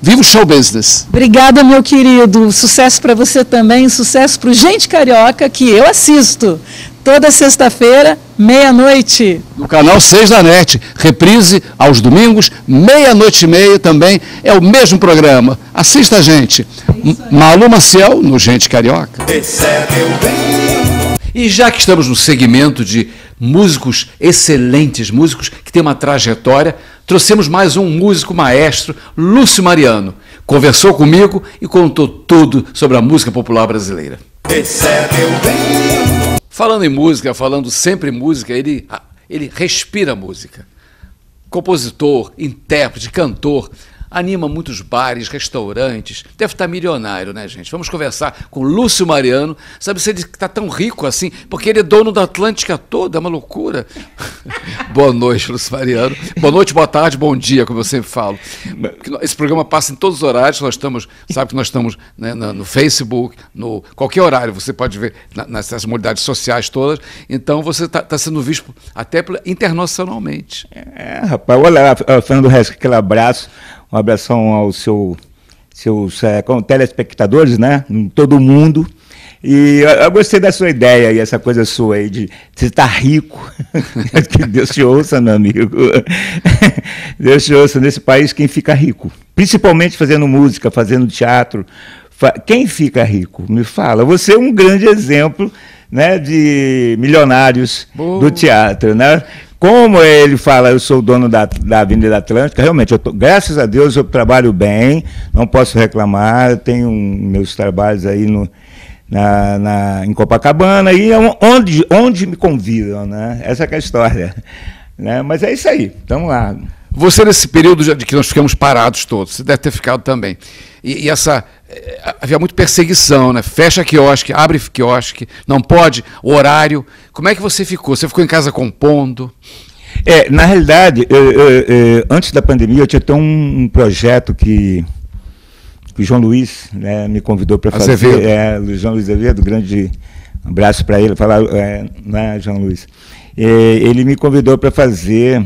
viva o show business. Obrigada, meu querido. Sucesso para você também, sucesso para o Gente Carioca, que eu assisto toda sexta-feira, meia-noite. No canal 6 da NET, reprise aos domingos, meia-noite e meia também, é o mesmo programa. Assista a gente. M- Malu Maciel, no Gente Carioca. É. E já que estamos no segmento de músicos excelentes, músicos que têm uma trajetória, trouxemos mais um músico maestro, Lúcio Mariano. Conversou comigo e contou tudo sobre a música popular brasileira. Falando em música, falando sempre em música, ele, ele respira música. Compositor, intérprete, cantor, anima muitos bares, restaurantes. Deve estar milionário, né, gente? Vamos conversar com Lúcio Mariano. Sabe se ele está tão rico assim? Porque ele é dono da Atlântica toda, é uma loucura. boa noite, Lúcio Mariano. Boa noite, boa tarde, bom dia, como eu sempre falo. Esse programa passa em todos os horários, nós estamos, sabe que nós estamos né, no Facebook, no qualquer horário, você pode ver na- nessas modalidades sociais todas. Então você está sendo visto até internacionalmente. É, rapaz, olha, ah, Fernando Reis, aquele abraço, um abração aos seu, seus como telespectadores, né? Todo mundo. E eu, eu gostei da sua ideia e essa coisa sua aí de você estar rico. que Deus te ouça, meu amigo. Deus te ouça nesse país quem fica rico. Principalmente fazendo música, fazendo teatro. Quem fica rico? Me fala. Você é um grande exemplo né, de milionários Boa. do teatro, né? Como ele fala, eu sou o dono da, da Avenida Atlântica, realmente, tô- graças a Deus eu trabalho bem, não posso reclamar, tenho meus trabalhos aí no, na, na- em Copacabana e é onde, onde me convidam, né? Essa é a história. Né? Mas é isso aí, vamos lá. Você, nesse período de que nós ficamos parados todos, você deve ter ficado também. E, e essa. Eh, Havia muita perseguição, né? Fecha quiosque, abre quiosque, não pode, horário. Como é que você ficou? Você ficou em casa compondo? É, na realidade, eu- eu- eu- antes da pandemia, eu tinha até um, um projeto que, que o João Luiz né, me convidou para fazer. Azevedo. É, o João Luiz Azevedo, grande abraço para ele. Falar, é, né, João Luiz? É, ele me convidou para fazer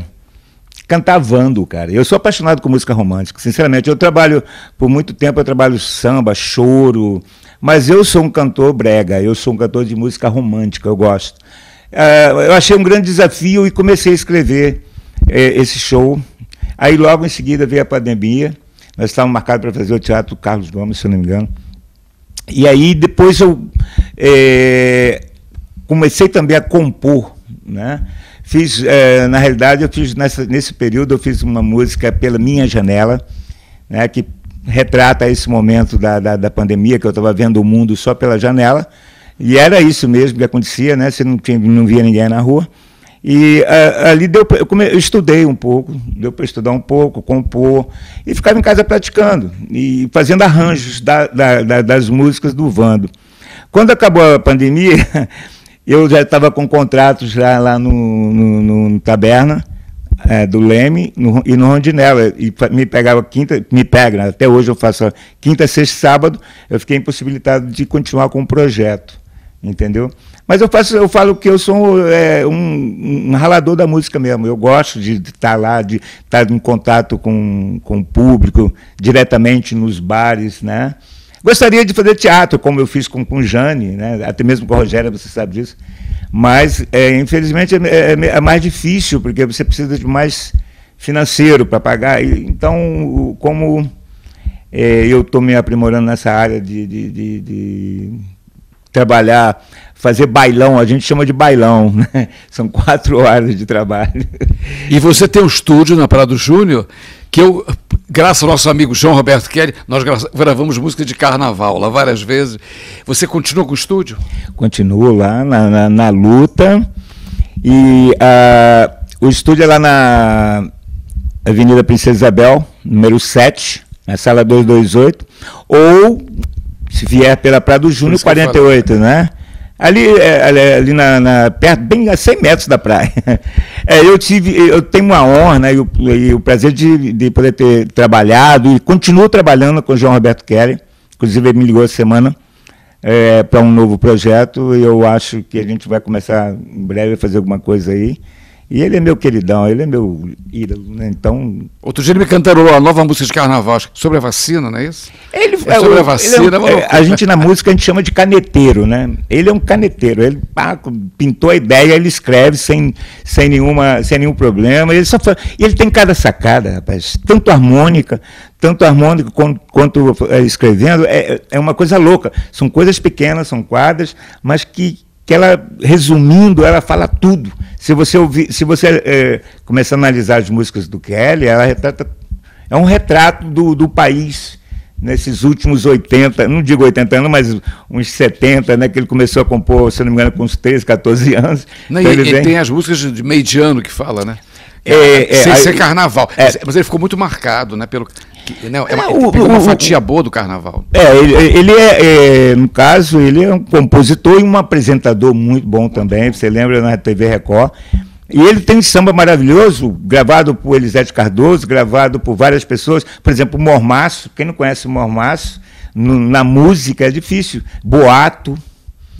cantavando, cara. Eu sou apaixonado com música romântica, sinceramente. Eu trabalho, por muito tempo, eu trabalho samba, choro, mas eu sou um cantor brega, eu sou um cantor de música romântica, eu gosto. Ah, eu achei um grande desafio e comecei a escrever eh, esse show. Aí logo em seguida veio a pandemia, nós estávamos marcados para fazer o Teatro Carlos Gomes, se eu não me engano. E aí depois eu eh, comecei também a compor, né? Fiz, eh, na realidade, eu fiz nessa, nesse período eu fiz uma música pela minha janela, né? Que retrata esse momento da, da, da pandemia que eu estava vendo o mundo só pela janela e era isso mesmo que acontecia, né? Você não tinha, não via ninguém na rua. E ali deu, eu, come- eu estudei um pouco, deu para estudar um pouco, compor, e ficava em casa praticando, e fazendo arranjos da- da- das músicas do Vando. Quando acabou a pandemia, eu já estava com contratos já lá no, no, no Taberna, é, do Leme no- e no Rondinella. E me pegava quinta, me pega, né? até hoje eu faço quinta, sexta sábado, eu fiquei impossibilitado de continuar com o projeto. Entendeu? Mas eu faço, eu falo que eu sou é, um, um ralador da música mesmo. Eu gosto de estar lá, de estar em contato com, com o público, diretamente nos bares, né? Gostaria de fazer teatro, como eu fiz com, com o Jane, né? até mesmo com a Rogéria, você sabe disso. Mas, é, infelizmente, é, é- é mais difícil, porque você precisa de mais financeiro para pagar. Então, o- como é, eu estou me aprimorando nessa área de, de- de- de trabalhar, fazer bailão, a gente chama de bailão, né? São quatro horas de trabalho. E você tem um estúdio na Prado Júnior, que eu, graças ao nosso amigo João Roberto Kelly, nós gra- gravamos música de carnaval lá várias vezes. Você continua com o estúdio? Continuo lá na, na, na luta. E ah, o estúdio é lá na Avenida Princesa Isabel, número 7, na sala 228. Ou, se vier pela Prado Júnior, isso que eu 48, né? Ali, é, ali, ali na, na- perto, bem a 100 metros da praia. É, eu tive, eu tenho uma honra né, e, o, e o prazer de, de poder ter trabalhado e continuo trabalhando com o João Roberto Kelly. Inclusive, ele me ligou essa semana para um novo projeto e eu acho que a gente vai começar em breve a fazer alguma coisa aí. E ele é meu queridão, ele é meu ídolo, né? Então. Outro dia ele me cantarolou a nova música de carnaval, sobre a vacina, não é isso? Ele, É sobre a vacina, é um- é a gente na música a gente chama de caneteiro, né? Ele é um caneteiro, ele pá, pintou a ideia, ele escreve sem, sem, nenhuma, sem nenhum problema. Ele, só e ele tem cada sacada, rapaz, tanto harmônica, tanto harmônica quanto, quanto é, escrevendo, é, é uma coisa louca. São coisas pequenas, são quadras, mas que, que ela, resumindo, ela fala tudo. Se você ouvir, se você é, começar a analisar as músicas do Kelly, ela retrata, é um retrato do, do país nesses últimos 80, não digo 80 anos, mas uns 70, né, que ele começou a compor, se não me engano, com uns 13, 14 anos. Não, Então e, ele vem- tem as músicas de meio de ano que fala, né? É, é, Sem aí- ser carnaval. é. Mas, ele ficou muito marcado, né? Pelo, não, é uma, É, ele o- uma fatia boa do carnaval. É, ele, ele é, é, no caso, ele é um compositor e um apresentador muito bom também, você lembra na TV Record. E ele tem um samba maravilhoso, gravado por Elisete Cardoso, gravado por várias pessoas. Por exemplo, o Mormaço, quem não conhece o Mormaço, no- na música é difícil. Boato,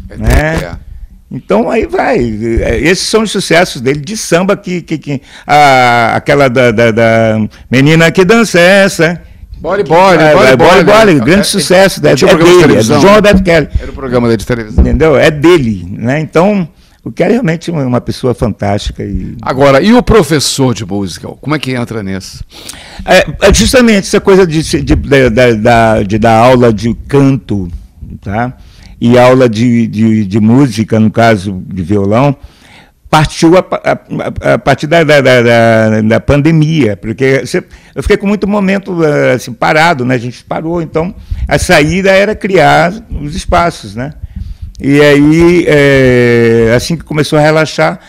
É, né? é. Então aí vai. É, Esses são os sucessos dele de samba que, que, que a, aquela da, da, da menina que dança é essa. Bole, bole, bole, é, bole, bole, né? grande É, sucesso. É, é programa de dele, é do João né? Roberto Kelly. Era o programa dele de televisão. Entendeu? É dele. Né? Então, o Kelly é realmente uma, pessoa fantástica. E, Agora, e o professor de música? Como é que entra nisso? é, justamente essa coisa de, de, da- da- da- de dar aula de canto, tá? E aula de, de, de música, no caso de violão, partiu a, a- a- partir da, da, da- da- pandemia, porque eu fiquei com muito momento eh, assim, parado, né? A gente parou, então a saída era criar os espaços, né? E aí, eh, assim que começou a relaxar,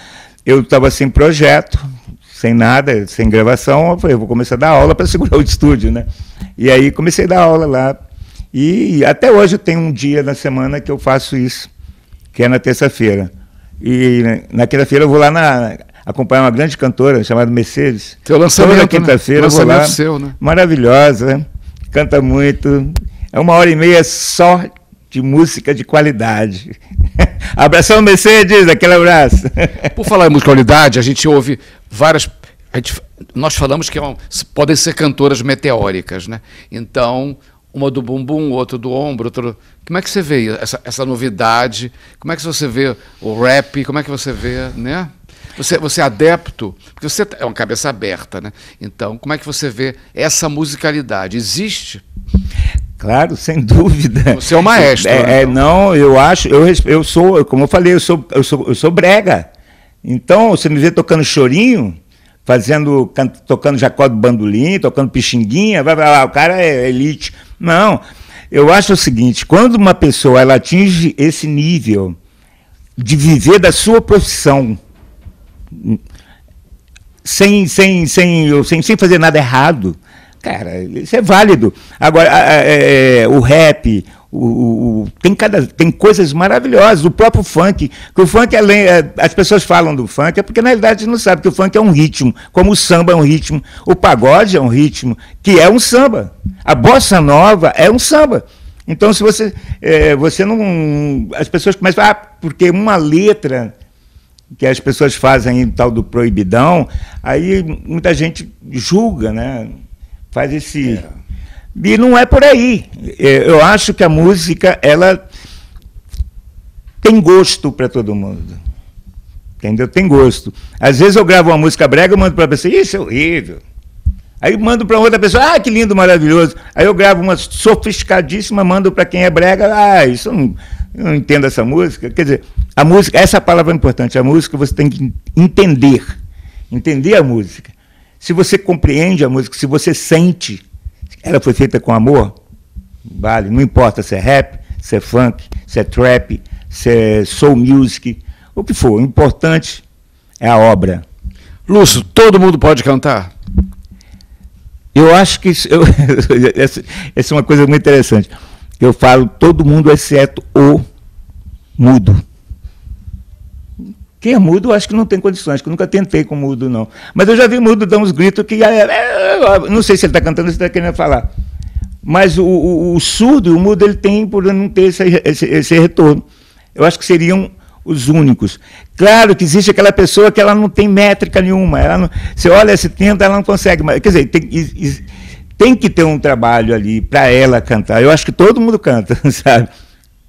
eu estava sem projeto, sem nada, sem gravação, eu falei, eu vou começar a dar aula para segurar o estúdio, né? E aí comecei a dar aula lá. E até hoje tenho um dia na semana que eu faço isso, que é na terça-feira. E né, na quinta-feira eu vou lá na, acompanhar uma grande cantora chamada Mercedes. Teu lançamento, Toda né? quinta-feira eu vou lá. seu, né? Maravilhosa, canta muito. É uma hora e meia só de música de qualidade. Abração, Mercedes, aquele abraço. Por falar em musicalidade, a gente ouve várias. gente- nós falamos que é um- podem ser cantoras meteóricas, né? Então, uma do bumbum, outra do ombro, outra. Como é que você vê essa, essa novidade? Como é que você vê o rap? Como é que você vê, né? Você, você é adepto, porque você é uma cabeça aberta, né? Então, como é que você vê essa musicalidade? Existe? Claro, sem dúvida. Você é o maestro, É, né? é, não, eu acho, eu, eu sou, como eu falei, eu sou, eu sou, eu sou brega. Então, você me vê tocando chorinho, fazendo, can- tocando jacó do bandolim, tocando pixinguinha, vai vai lá, o cara é elite. Não, eu acho o seguinte, quando uma pessoa ela atinge esse nível de viver da sua profissão, sem, sem, sem, sem, sem fazer nada errado. Cara, isso é válido. Agora, a- é, o rap, o, o- tem, cada, tem coisas maravilhosas, o próprio funk, que o funk, além, é, as pessoas falam do funk, é porque na realidade não sabe que o funk é um ritmo, como o samba é um ritmo, o pagode é um ritmo, que é um samba. A bossa nova é um samba. Então, se você, é, você não. As pessoas começam a. Ah, porque uma letra que as pessoas fazem em tal do proibidão, aí muita gente julga, né? Faz esse. E não é por aí. É, Eu acho que a música, ela tem gosto para todo mundo. Entendeu? Tem gosto. Às vezes eu gravo uma música brega, eu mando para a pessoa, isso é horrível. Aí mando para outra pessoa, ah, que lindo, maravilhoso. Aí eu gravo uma sofisticadíssima, mando para quem é brega, ah, isso eu não, não entendo essa música. Quer dizer, a música, essa palavra é importante, a música você tem que entender, entender a música. Se você compreende a música, se você sente, ela foi feita com amor, vale, não importa se é rap, se é funk, se é trap, se é soul music, o que for, o importante é a obra. Lúcio, todo mundo pode cantar? Eu acho que isso, eu, essa, essa é uma coisa muito interessante. Eu falo todo mundo exceto o mudo. Quem é mudo, acho que não tem condições, que eu nunca tentei com mudo, não. Mas eu já vi mudo dar uns gritos que. é, é, é, Não sei se ele está cantando ou se está querendo falar. Mas o, o, o surdo o mudo ele tem por não ter esse, esse, esse retorno. Eu acho que seriam os únicos. Claro que existe aquela pessoa que ela não tem métrica nenhuma. Ela não, você olha, se tenta, ela não consegue. Mas, quer dizer, tem, tem que ter um trabalho ali para ela cantar. Eu acho que todo mundo canta, sabe?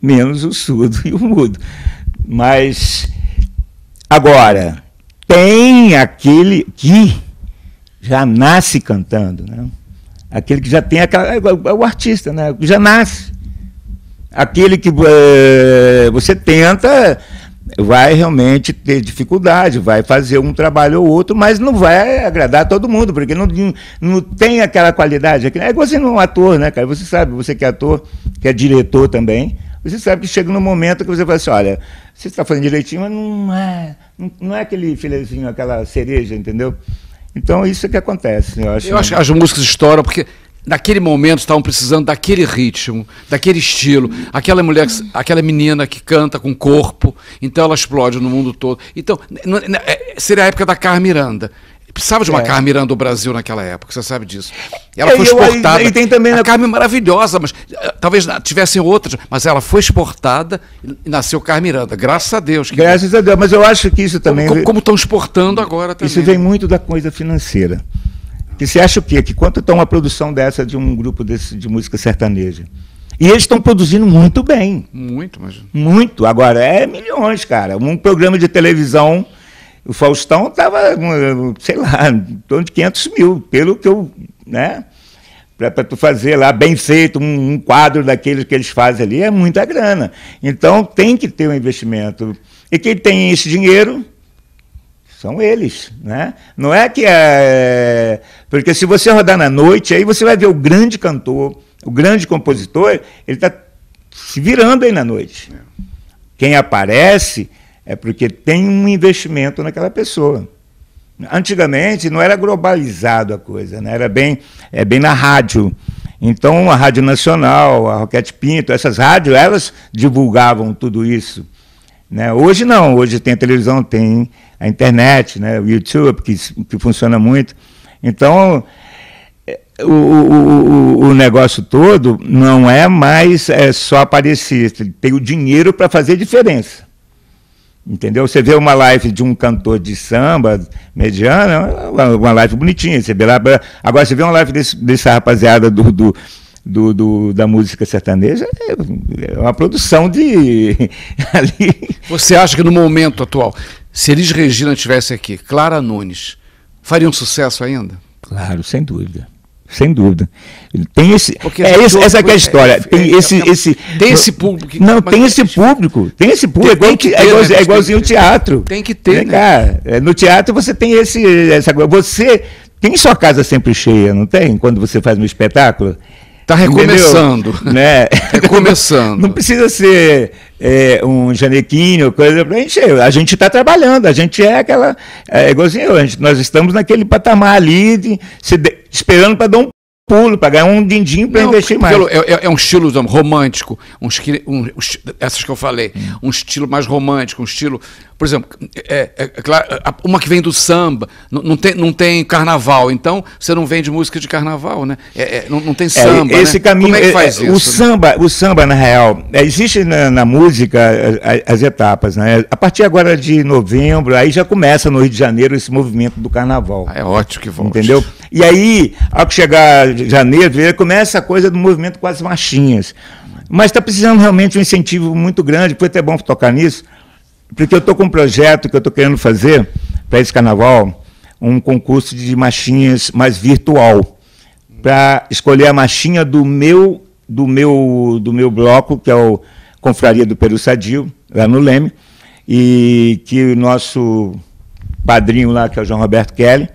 Menos o surdo e o mudo. Mas, agora, tem aquele que já nasce cantando, né? Aquele que já tem aquela. é é o artista, né? Já nasce. Aquele que eh, você tenta, vai realmente ter dificuldade, vai fazer um trabalho ou outro, mas não vai agradar todo mundo, porque não, não tem aquela qualidade. É igual você não é um ator, né, cara? Você sabe, você que é ator, que é diretor também, você sabe que chega num momento que você fala assim, olha, você está fazendo direitinho, mas não é, não, é aquele filezinho, aquela cereja, entendeu? Então, isso é que acontece. Eu acho, Eu acho que as músicas estouram porque naquele momento estavam precisando daquele ritmo, daquele estilo, aquela mulher, que- aquela menina que canta com corpo, então ela explode no mundo todo. Então, é, seria a época da Carmen Miranda. Precisava de uma É. Carmen Miranda do Brasil naquela época, você sabe disso. Ela É, foi exportada. e tem também a na- Carmen maravilhosa, mas eh, talvez tivessem outras, mas ela foi exportada e nasceu Carmen Miranda. Graças a Deus. que- Graças a Deus, mas eu acho que isso também. como, como estão exportando agora também. Isso vem muito da coisa financeira. Que você acha o quê? Que quanto está uma produção dessa de um grupo desse, de música sertaneja? E eles estão produzindo muito bem. Muito, mas. Muito. Agora, é milhões, cara. Um programa de televisão, o Faustão estava, sei lá, em torno de 500 mil, pelo que eu. Né? Para tu fazer lá bem feito, um, um quadro daqueles que eles fazem ali, é muita grana. Então, tem que ter um investimento. E quem tem esse dinheiro são eles, né? Não é que é. Porque se você rodar na noite, aí você vai ver o grande cantor, o grande compositor, ele está se virando aí na noite. Quem aparece é porque tem um investimento naquela pessoa. Antigamente não era globalizado a coisa, né? era bem, é bem na rádio. Então a Rádio Nacional, a Roquete Pinto, essas rádios, elas divulgavam tudo isso. Né? Hoje não, hoje tem a televisão, tem a internet, né? o YouTube, que, que funciona muito. Então, é, o, o, o, negócio todo não é mais é, só aparecer, tem o dinheiro para fazer diferença. Entendeu? Você vê uma live de um cantor de samba mediana, uma, live bonitinha. Você vê lá, agora você vê uma live desse, dessa rapaziada do, do, do, do, da música sertaneja, é uma produção de. ali. Você acha que no momento atual, se Elis Regina estivesse aqui, Clara Nunes, faria um sucesso ainda? Claro, sem dúvida. Sem dúvida. Tem esse. É esse, essa é a história. é- tem é- esse, é- esse. tem esse público que- Não, tem esse público. Tem esse público. Tem- é, tem que igual- ter, é, igual- né? é igualzinho o teatro. tem que ter, né? cá, é, no teatro você tem esse, essa coisa. Você tem sua casa sempre cheia, não tem? Quando você faz um espetáculo? Está recomeçando. Entendeu? Né? Recomeçando. Não precisa ser é, um janequinho, coisa pra gente. A gente está trabalhando, a gente é aquela. É igualzinho eu, a gente, nós estamos naquele patamar ali, de, de- esperando para dar um pulo para ganhar um din-din para investir mais. É, é- é um estilo romântico, um, um- essas que eu falei, Hum. um estilo mais romântico, um estilo, por exemplo, é, é- é uma que vem do samba, não, não tem, não tem carnaval, então você não vende música de carnaval, né? É- é, não, não tem É, samba, esse né? caminho, Como é que faz isso? o né? samba, o samba na real, existe na, na música a- a- as etapas, né? A partir agora de novembro, aí já começa no Rio de Janeiro esse movimento do carnaval. Ah, é ótimo que volte. Entendeu? E aí, ao chegar janeiro, começa a coisa do movimento com as marchinhas. Mas está precisando realmente de um incentivo muito grande, foi até bom tocar nisso, porque eu estou com um projeto que eu estou querendo fazer para esse carnaval, um concurso de marchinhas mais virtual, para escolher a marchinha do meu, do meu, do meu bloco, que é o Confraria do Peru Sadio, lá no Leme, e que o nosso padrinho lá, que é o João Roberto Kelly,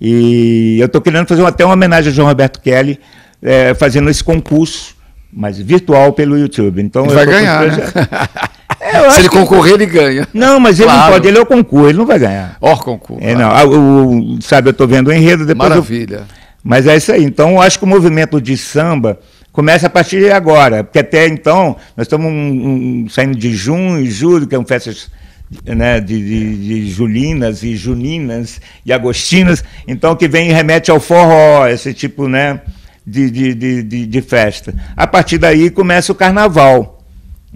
e eu estou querendo fazer até uma homenagem ao João Roberto Kelly, eh, fazendo esse concurso, mas virtual pelo YouTube. Então vai ganhar, né? É, eu Se ele concorrer, ele ganha. Não, mas ele não pode, ele é o concurso, ele não vai ganhar. Ó, concurso. É, não, o, o- sabe, eu estou vendo o enredo, depois eu- Maravilha. mas é isso aí. Então, eu acho que o movimento de samba começa a partir de agora, porque até então nós estamos um- um- saindo de junho e julho, que são festas né, de, de- de julinas e juninas e agostinas, então que vem remete ao forró, esse tipo né, de, de, de- de festa. A partir daí começa o carnaval.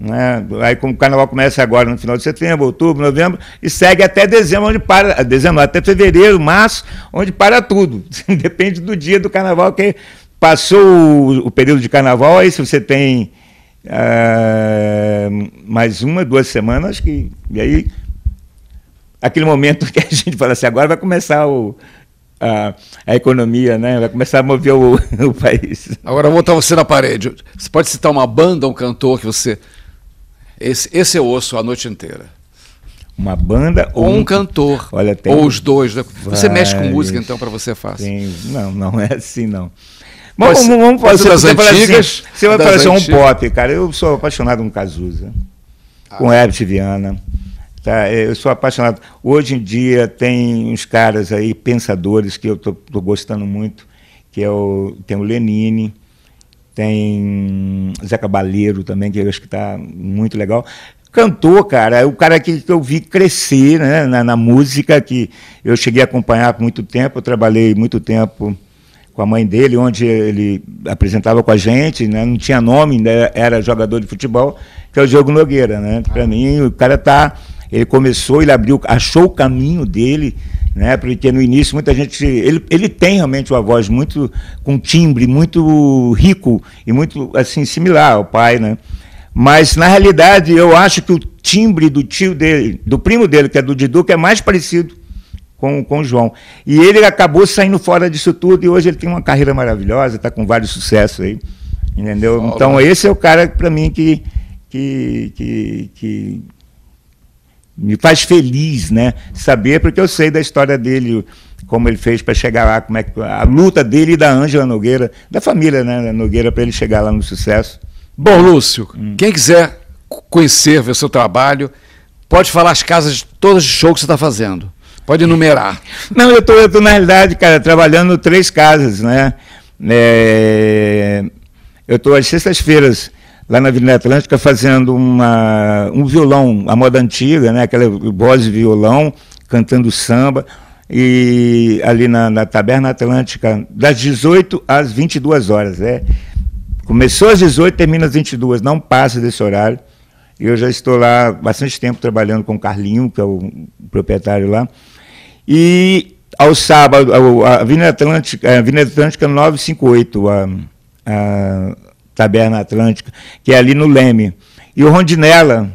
Né? Aí como o carnaval começa agora no final de setembro, outubro, novembro, e segue até dezembro, onde para. Dezembro, até fevereiro, março, onde para tudo. Depende do dia do carnaval, que passou o, período de carnaval, aí se você tem ah, mais uma, duas semanas, que. E aí, aquele momento que a gente fala assim, agora vai começar o. A, a economia, né? Vai começar a mover o, o país. Agora eu vou botar você na parede. Você pode citar uma banda, um cantor que você. Esse, esse eu ouço a noite inteira. Uma banda Ou um cantor. Olha, tem ou os dois. né? Você mexe com música, então, para você é fácil. Tem- não, não é assim, não. Pode Vamos, ser- vamos fazer das fala assim, antigas, Você vai fazer um antigas. pop, cara. Eu sou apaixonado com Cazuza, Ah. com Herbert Viana. Tá? Eu sou apaixonado. Hoje em dia tem uns caras aí, pensadores, que eu tô gostando muito, que é o, tem o Lenine, tem Zé Cabaleiro também, que eu acho que está muito legal. Cantor, cara, é o cara que, que eu vi crescer né, na, na música, que eu cheguei a acompanhar por muito tempo, eu trabalhei muito tempo com a mãe dele, onde ele apresentava com a gente, né, não tinha nome, ainda era jogador de futebol, que é o Diogo Nogueira. Né? Para mim, o cara tá. Ele começou, ele abriu, achou o caminho dele, né? Porque no início muita gente. Ele, ele tem realmente uma voz muito. com timbre muito rico e muito assim, similar ao pai, né? Mas na realidade eu acho que o timbre do tio dele, do primo dele, que é do Didu, que é mais parecido com, com o João. E ele acabou saindo fora disso tudo e hoje ele tem uma carreira maravilhosa, está com vários sucessos aí. Entendeu? Então esse é o cara para mim que, que, que, que me faz feliz, né? Saber, porque eu sei da história dele, como ele fez para chegar lá, como é que, a luta dele e da Ângela Nogueira, da família, né, Nogueira, para ele chegar lá no sucesso. Bom, Lúcio, Hum. quem quiser conhecer, ver o seu trabalho, pode falar as casas de todas de show que você está fazendo. Pode enumerar. Não, eu tô, eu tô, na realidade, cara, trabalhando três casas, né? É, eu estou às sextas-feiras lá na Avenida Atlântica fazendo uma, um violão, a moda antiga, né? Aquela voz de violão, cantando samba. E ali na, na Taberna Atlântica, das 18 às 22 horas. É. Começou às 18, termina às 22, não passa desse horário. E eu já estou lá bastante tempo trabalhando com o Carlinho, que é o proprietário lá. E ao sábado, a Avenida Atlântica, a Avenida Atlântica 958, a, a Taberna Atlântica, que é ali no Leme. E o Rondinella,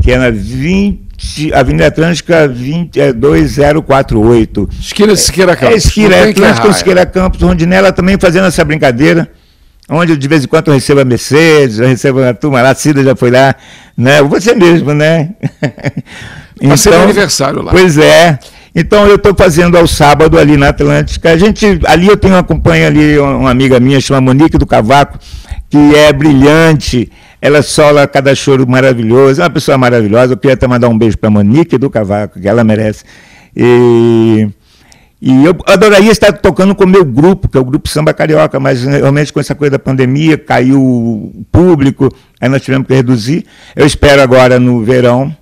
que é na 20, Avenida Atlântica 20, é 2048. Esquina Siqueira Campos. É Esquina, Não é que Atlântico errar, Siqueira Campos, Rondinella também fazendo essa brincadeira, onde de vez em quando eu recebo a Mercedes, eu recebo a turma lá, a Cida já foi lá, né? Você mesmo, né? Vai ser aniversário lá. Pois é. Então eu estou fazendo ao sábado ali na Atlântica. A gente, ali eu tenho acompanha ali uma uma amiga minha, chama Monique do Cavaco, que é brilhante. Ela sola cada choro maravilhoso, é uma pessoa maravilhosa. Eu queria até mandar um beijo para Monique do Cavaco, que ela merece. E, E eu adoraria estar tocando com o meu grupo, que é o Grupo Samba Carioca, mas né, realmente com essa coisa da pandemia, caiu o público, aí nós tivemos que reduzir. Eu espero agora no verão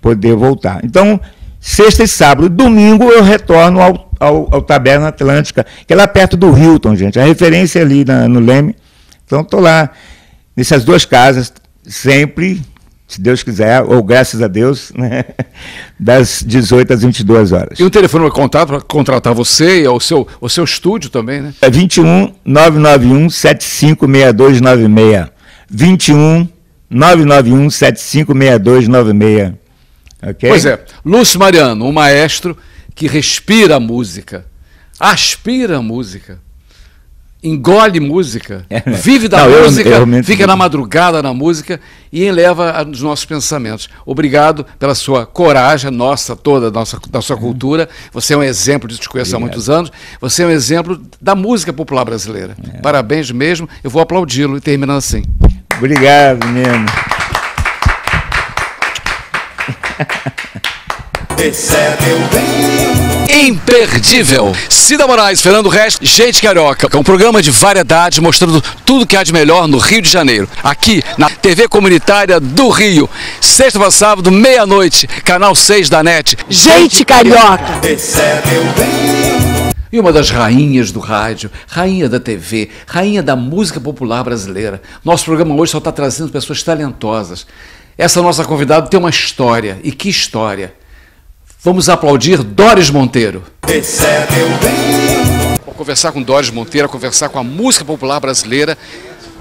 poder voltar. Então, sexta e sábado. Domingo eu retorno ao, ao, ao Taberna Atlântica, que é lá perto do Hilton, gente. A referência é ali na, no Leme. Então, estou lá, nessas duas casas, sempre se Deus quiser, ou graças a Deus, né, das 18 às 22 horas. E um telefone para contato para contratar você e o seu, o seu estúdio também, né? É 21 991 756296. 21 991 756296. Ok? Pois é, Lúcio Mariano, um maestro que respira música, aspira música, engole música, É. vive da Não, eu- música, eu realmente- fica na madrugada na música e eleva os nossos pensamentos. Obrigado pela sua coragem, nossa toda, nossa, da sua cultura. Você é um exemplo disso, te conheço há muitos anos. Você é um exemplo da música popular brasileira. É. Parabéns mesmo. Eu vou aplaudi-lo e terminando assim. Obrigado, menino. Imperdível. Cida Moraes, Fernando Reis, Gente Carioca, é um programa de variedade mostrando tudo que há de melhor no Rio de Janeiro. Aqui na TV Comunitária do Rio. Sexta para sábado, meia-noite, canal 6 da NET. Gente carioca! E uma das rainhas do rádio, rainha da TV, rainha da música popular brasileira. Nosso programa hoje só está trazendo pessoas talentosas. Essa nossa convidada tem uma história. E que história! Vamos aplaudir Doris Monteiro. É bem. Vou conversar com Doris Monteiro, conversar com a música popular brasileira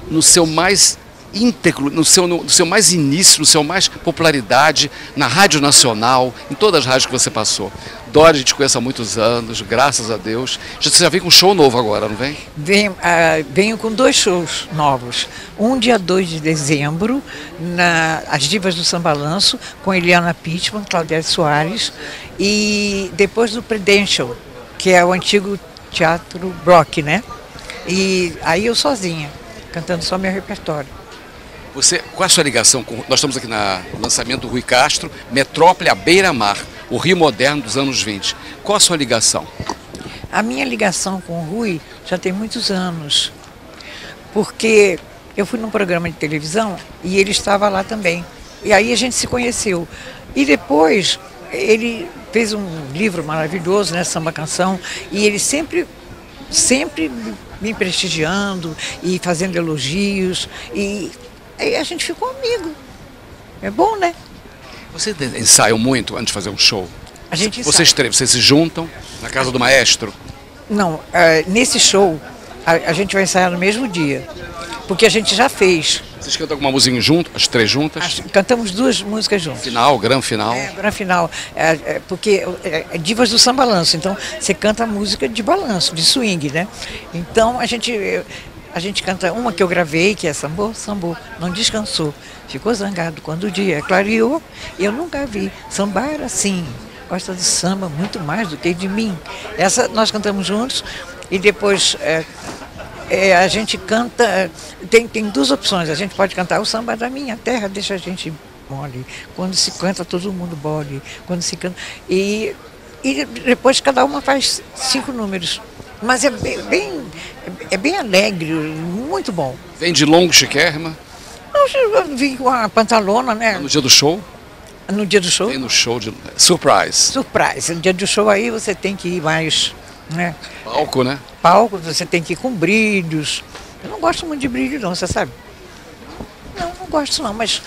no seu mais íntegro, no seu, no seu mais início, no seu mais popularidade, na Rádio Nacional, em todas as rádios que você passou. Doris, a gente conhece há muitos anos, graças a Deus. Você já vem com um show novo agora, não vem? Venho, ah, venho com dois shows novos. Um dia 2 de dezembro, na As Divas do Sambalanço, com Eliana Pittman, Claudete Soares, e depois do Prudential, que é o antigo Teatro Brock, né? E aí eu sozinha, cantando só meu repertório. Você, qual é a sua ligação com. Nós estamos aqui no lançamento do Rui Castro, Metrópole à beira-mar, o Rio moderno dos anos 20. Qual a sua ligação? A minha ligação com o Rui já tem muitos anos, porque eu fui num programa de televisão e ele estava lá também. E aí a gente se conheceu. E depois ele fez um livro maravilhoso, né, Samba Canção, e ele sempre, sempre me prestigiando e fazendo elogios. E aí a gente ficou amigo. É bom, né? Você ensaiam muito antes de fazer um show? A gente ensaia. Vocês três, vocês se juntam na casa do maestro? Não, eh, nesse show a, gente vai ensaiar no mesmo dia, porque a gente já fez. Vocês cantam alguma música junto, as três juntas? As- cantamos duas músicas juntas. Final, gran final. É, agora final, é, é, porque é, é divas do samba balanço, então você canta música de balanço, de swing, né? Então a gente a gente canta uma que eu gravei, que é Sambô, Sambô, não descansou. Ficou zangado quando o dia clareou, eu nunca vi sambar assim. Gosta de samba muito mais do que de mim. Essa nós cantamos juntos e depois é, é, a gente canta, tem, tem duas opções. A gente pode cantar o samba da minha terra, deixa a gente mole. Quando se canta, todo mundo bole. Quando se canta. E, e depois cada uma faz cinco números. Mas é bem, bem- é bem alegre, muito bom. Vem de longo chiquérrima, Eu vim com a pantalona, né? no dia do show, No dia do show. vem no show de surprise. Surprise. No dia do show aí você tem que ir mais, né? Palco, né? palco, você tem que ir com brilhos. Eu não gosto muito de brilho, não, você sabe? Não, não gosto não, mas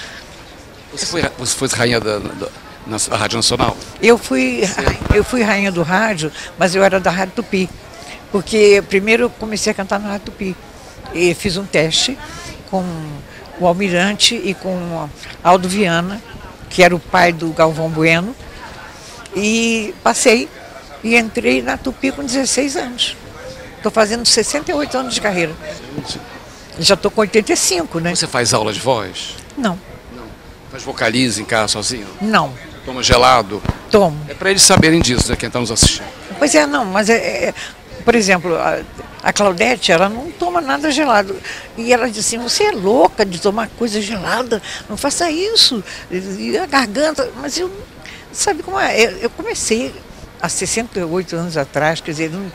Você foi, você foi rainha da, da- na Rádio Nacional? eu fui, eu fui rainha do rádio, mas eu era da Rádio Tupi. Porque primeiro eu comecei a cantar na Rádio Tupi. E fiz um teste com o Almirante e com Aldo Viana, que era o pai do Galvão Bueno. E passei e entrei na Tupi com 16 anos. Estou fazendo 68 anos de carreira. Já estou com 85, né? Você faz aula de voz? Não, Faz vocaliza em casa sozinho? não. Toma gelado? Tomo. É para eles saberem disso, né? Quem está nos assistindo. Pois é, não, mas é, é- por exemplo, a, a Claudete, ela não toma nada gelado. E ela disse assim, você é louca de tomar coisa gelada, não faça isso. E a garganta, mas eu, sabe como é? Eu, eu comecei há 68 anos atrás, quer dizer, não,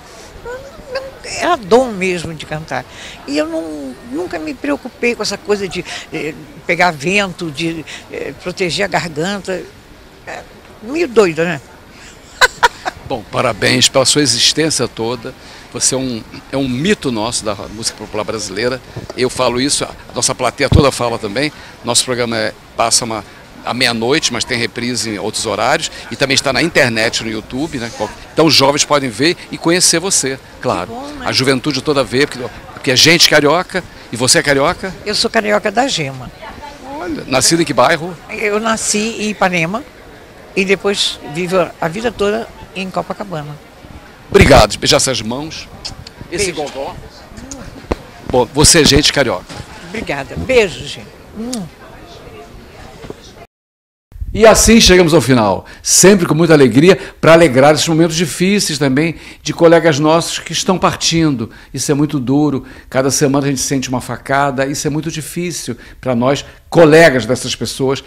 era dom mesmo de cantar. E eu não, nunca me preocupei com essa coisa de eh, pegar vento, de eh, proteger a garganta. É meio doido, né? Bom, parabéns pela sua existência toda. Você é um, é um mito nosso da música popular brasileira. Eu falo isso, a nossa plateia toda fala também. Nosso programa é, passa uma, à meia-noite, mas tem reprise em outros horários. E também está na internet, no YouTube. Né? Então os jovens podem ver e conhecer você, claro. bom, né? A juventude toda vê, porque, porque é gente carioca. E você é carioca? Eu sou carioca da Gema. Olha, nascido em que bairro? Eu nasci em Ipanema e depois vivo a vida toda em Copacabana. Obrigado. Beijar essas mãos. Esse Beijo. gogó. Bom, você é gente carioca. Obrigada. Beijo, gente. Hum. E assim chegamos ao final, sempre com muita alegria, para alegrar esses momentos difíceis também de colegas nossos que estão partindo. Isso é muito duro, cada semana a gente sente uma facada, isso é muito difícil para nós, colegas dessas pessoas.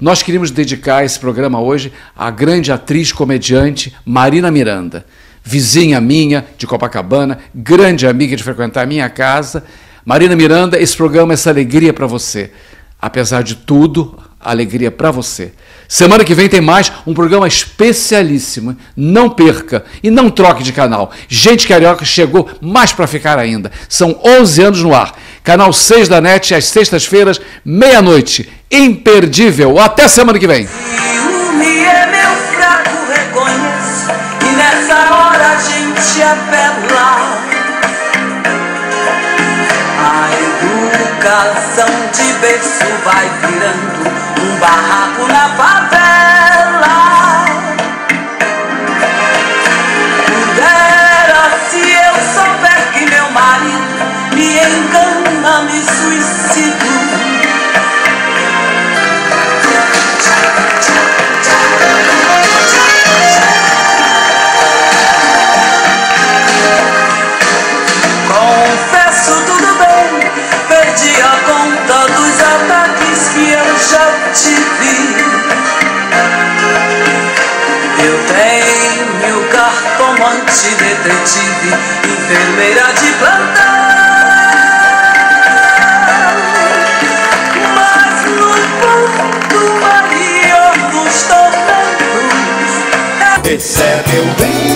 Nós queríamos dedicar esse programa hoje à grande atriz comediante Marina Miranda, vizinha minha de Copacabana, grande amiga de frequentar a minha casa. Marina Miranda, esse programa, essa alegria para você. Apesar de tudo, alegria para você. Semana que vem tem mais um programa especialíssimo. Não perca e não troque de canal. Gente Carioca chegou mais para ficar ainda. São 11 anos no ar. Canal 6 da NET, às sextas-feiras, meia-noite. Imperdível. Até semana que vem. É hora a educação de berço vai virando barraco na favela. Pudera se eu souber que meu marido me engana, me já tive. Eu tenho cartomante, detetive, enfermeira de plantão. Esse é meu bem.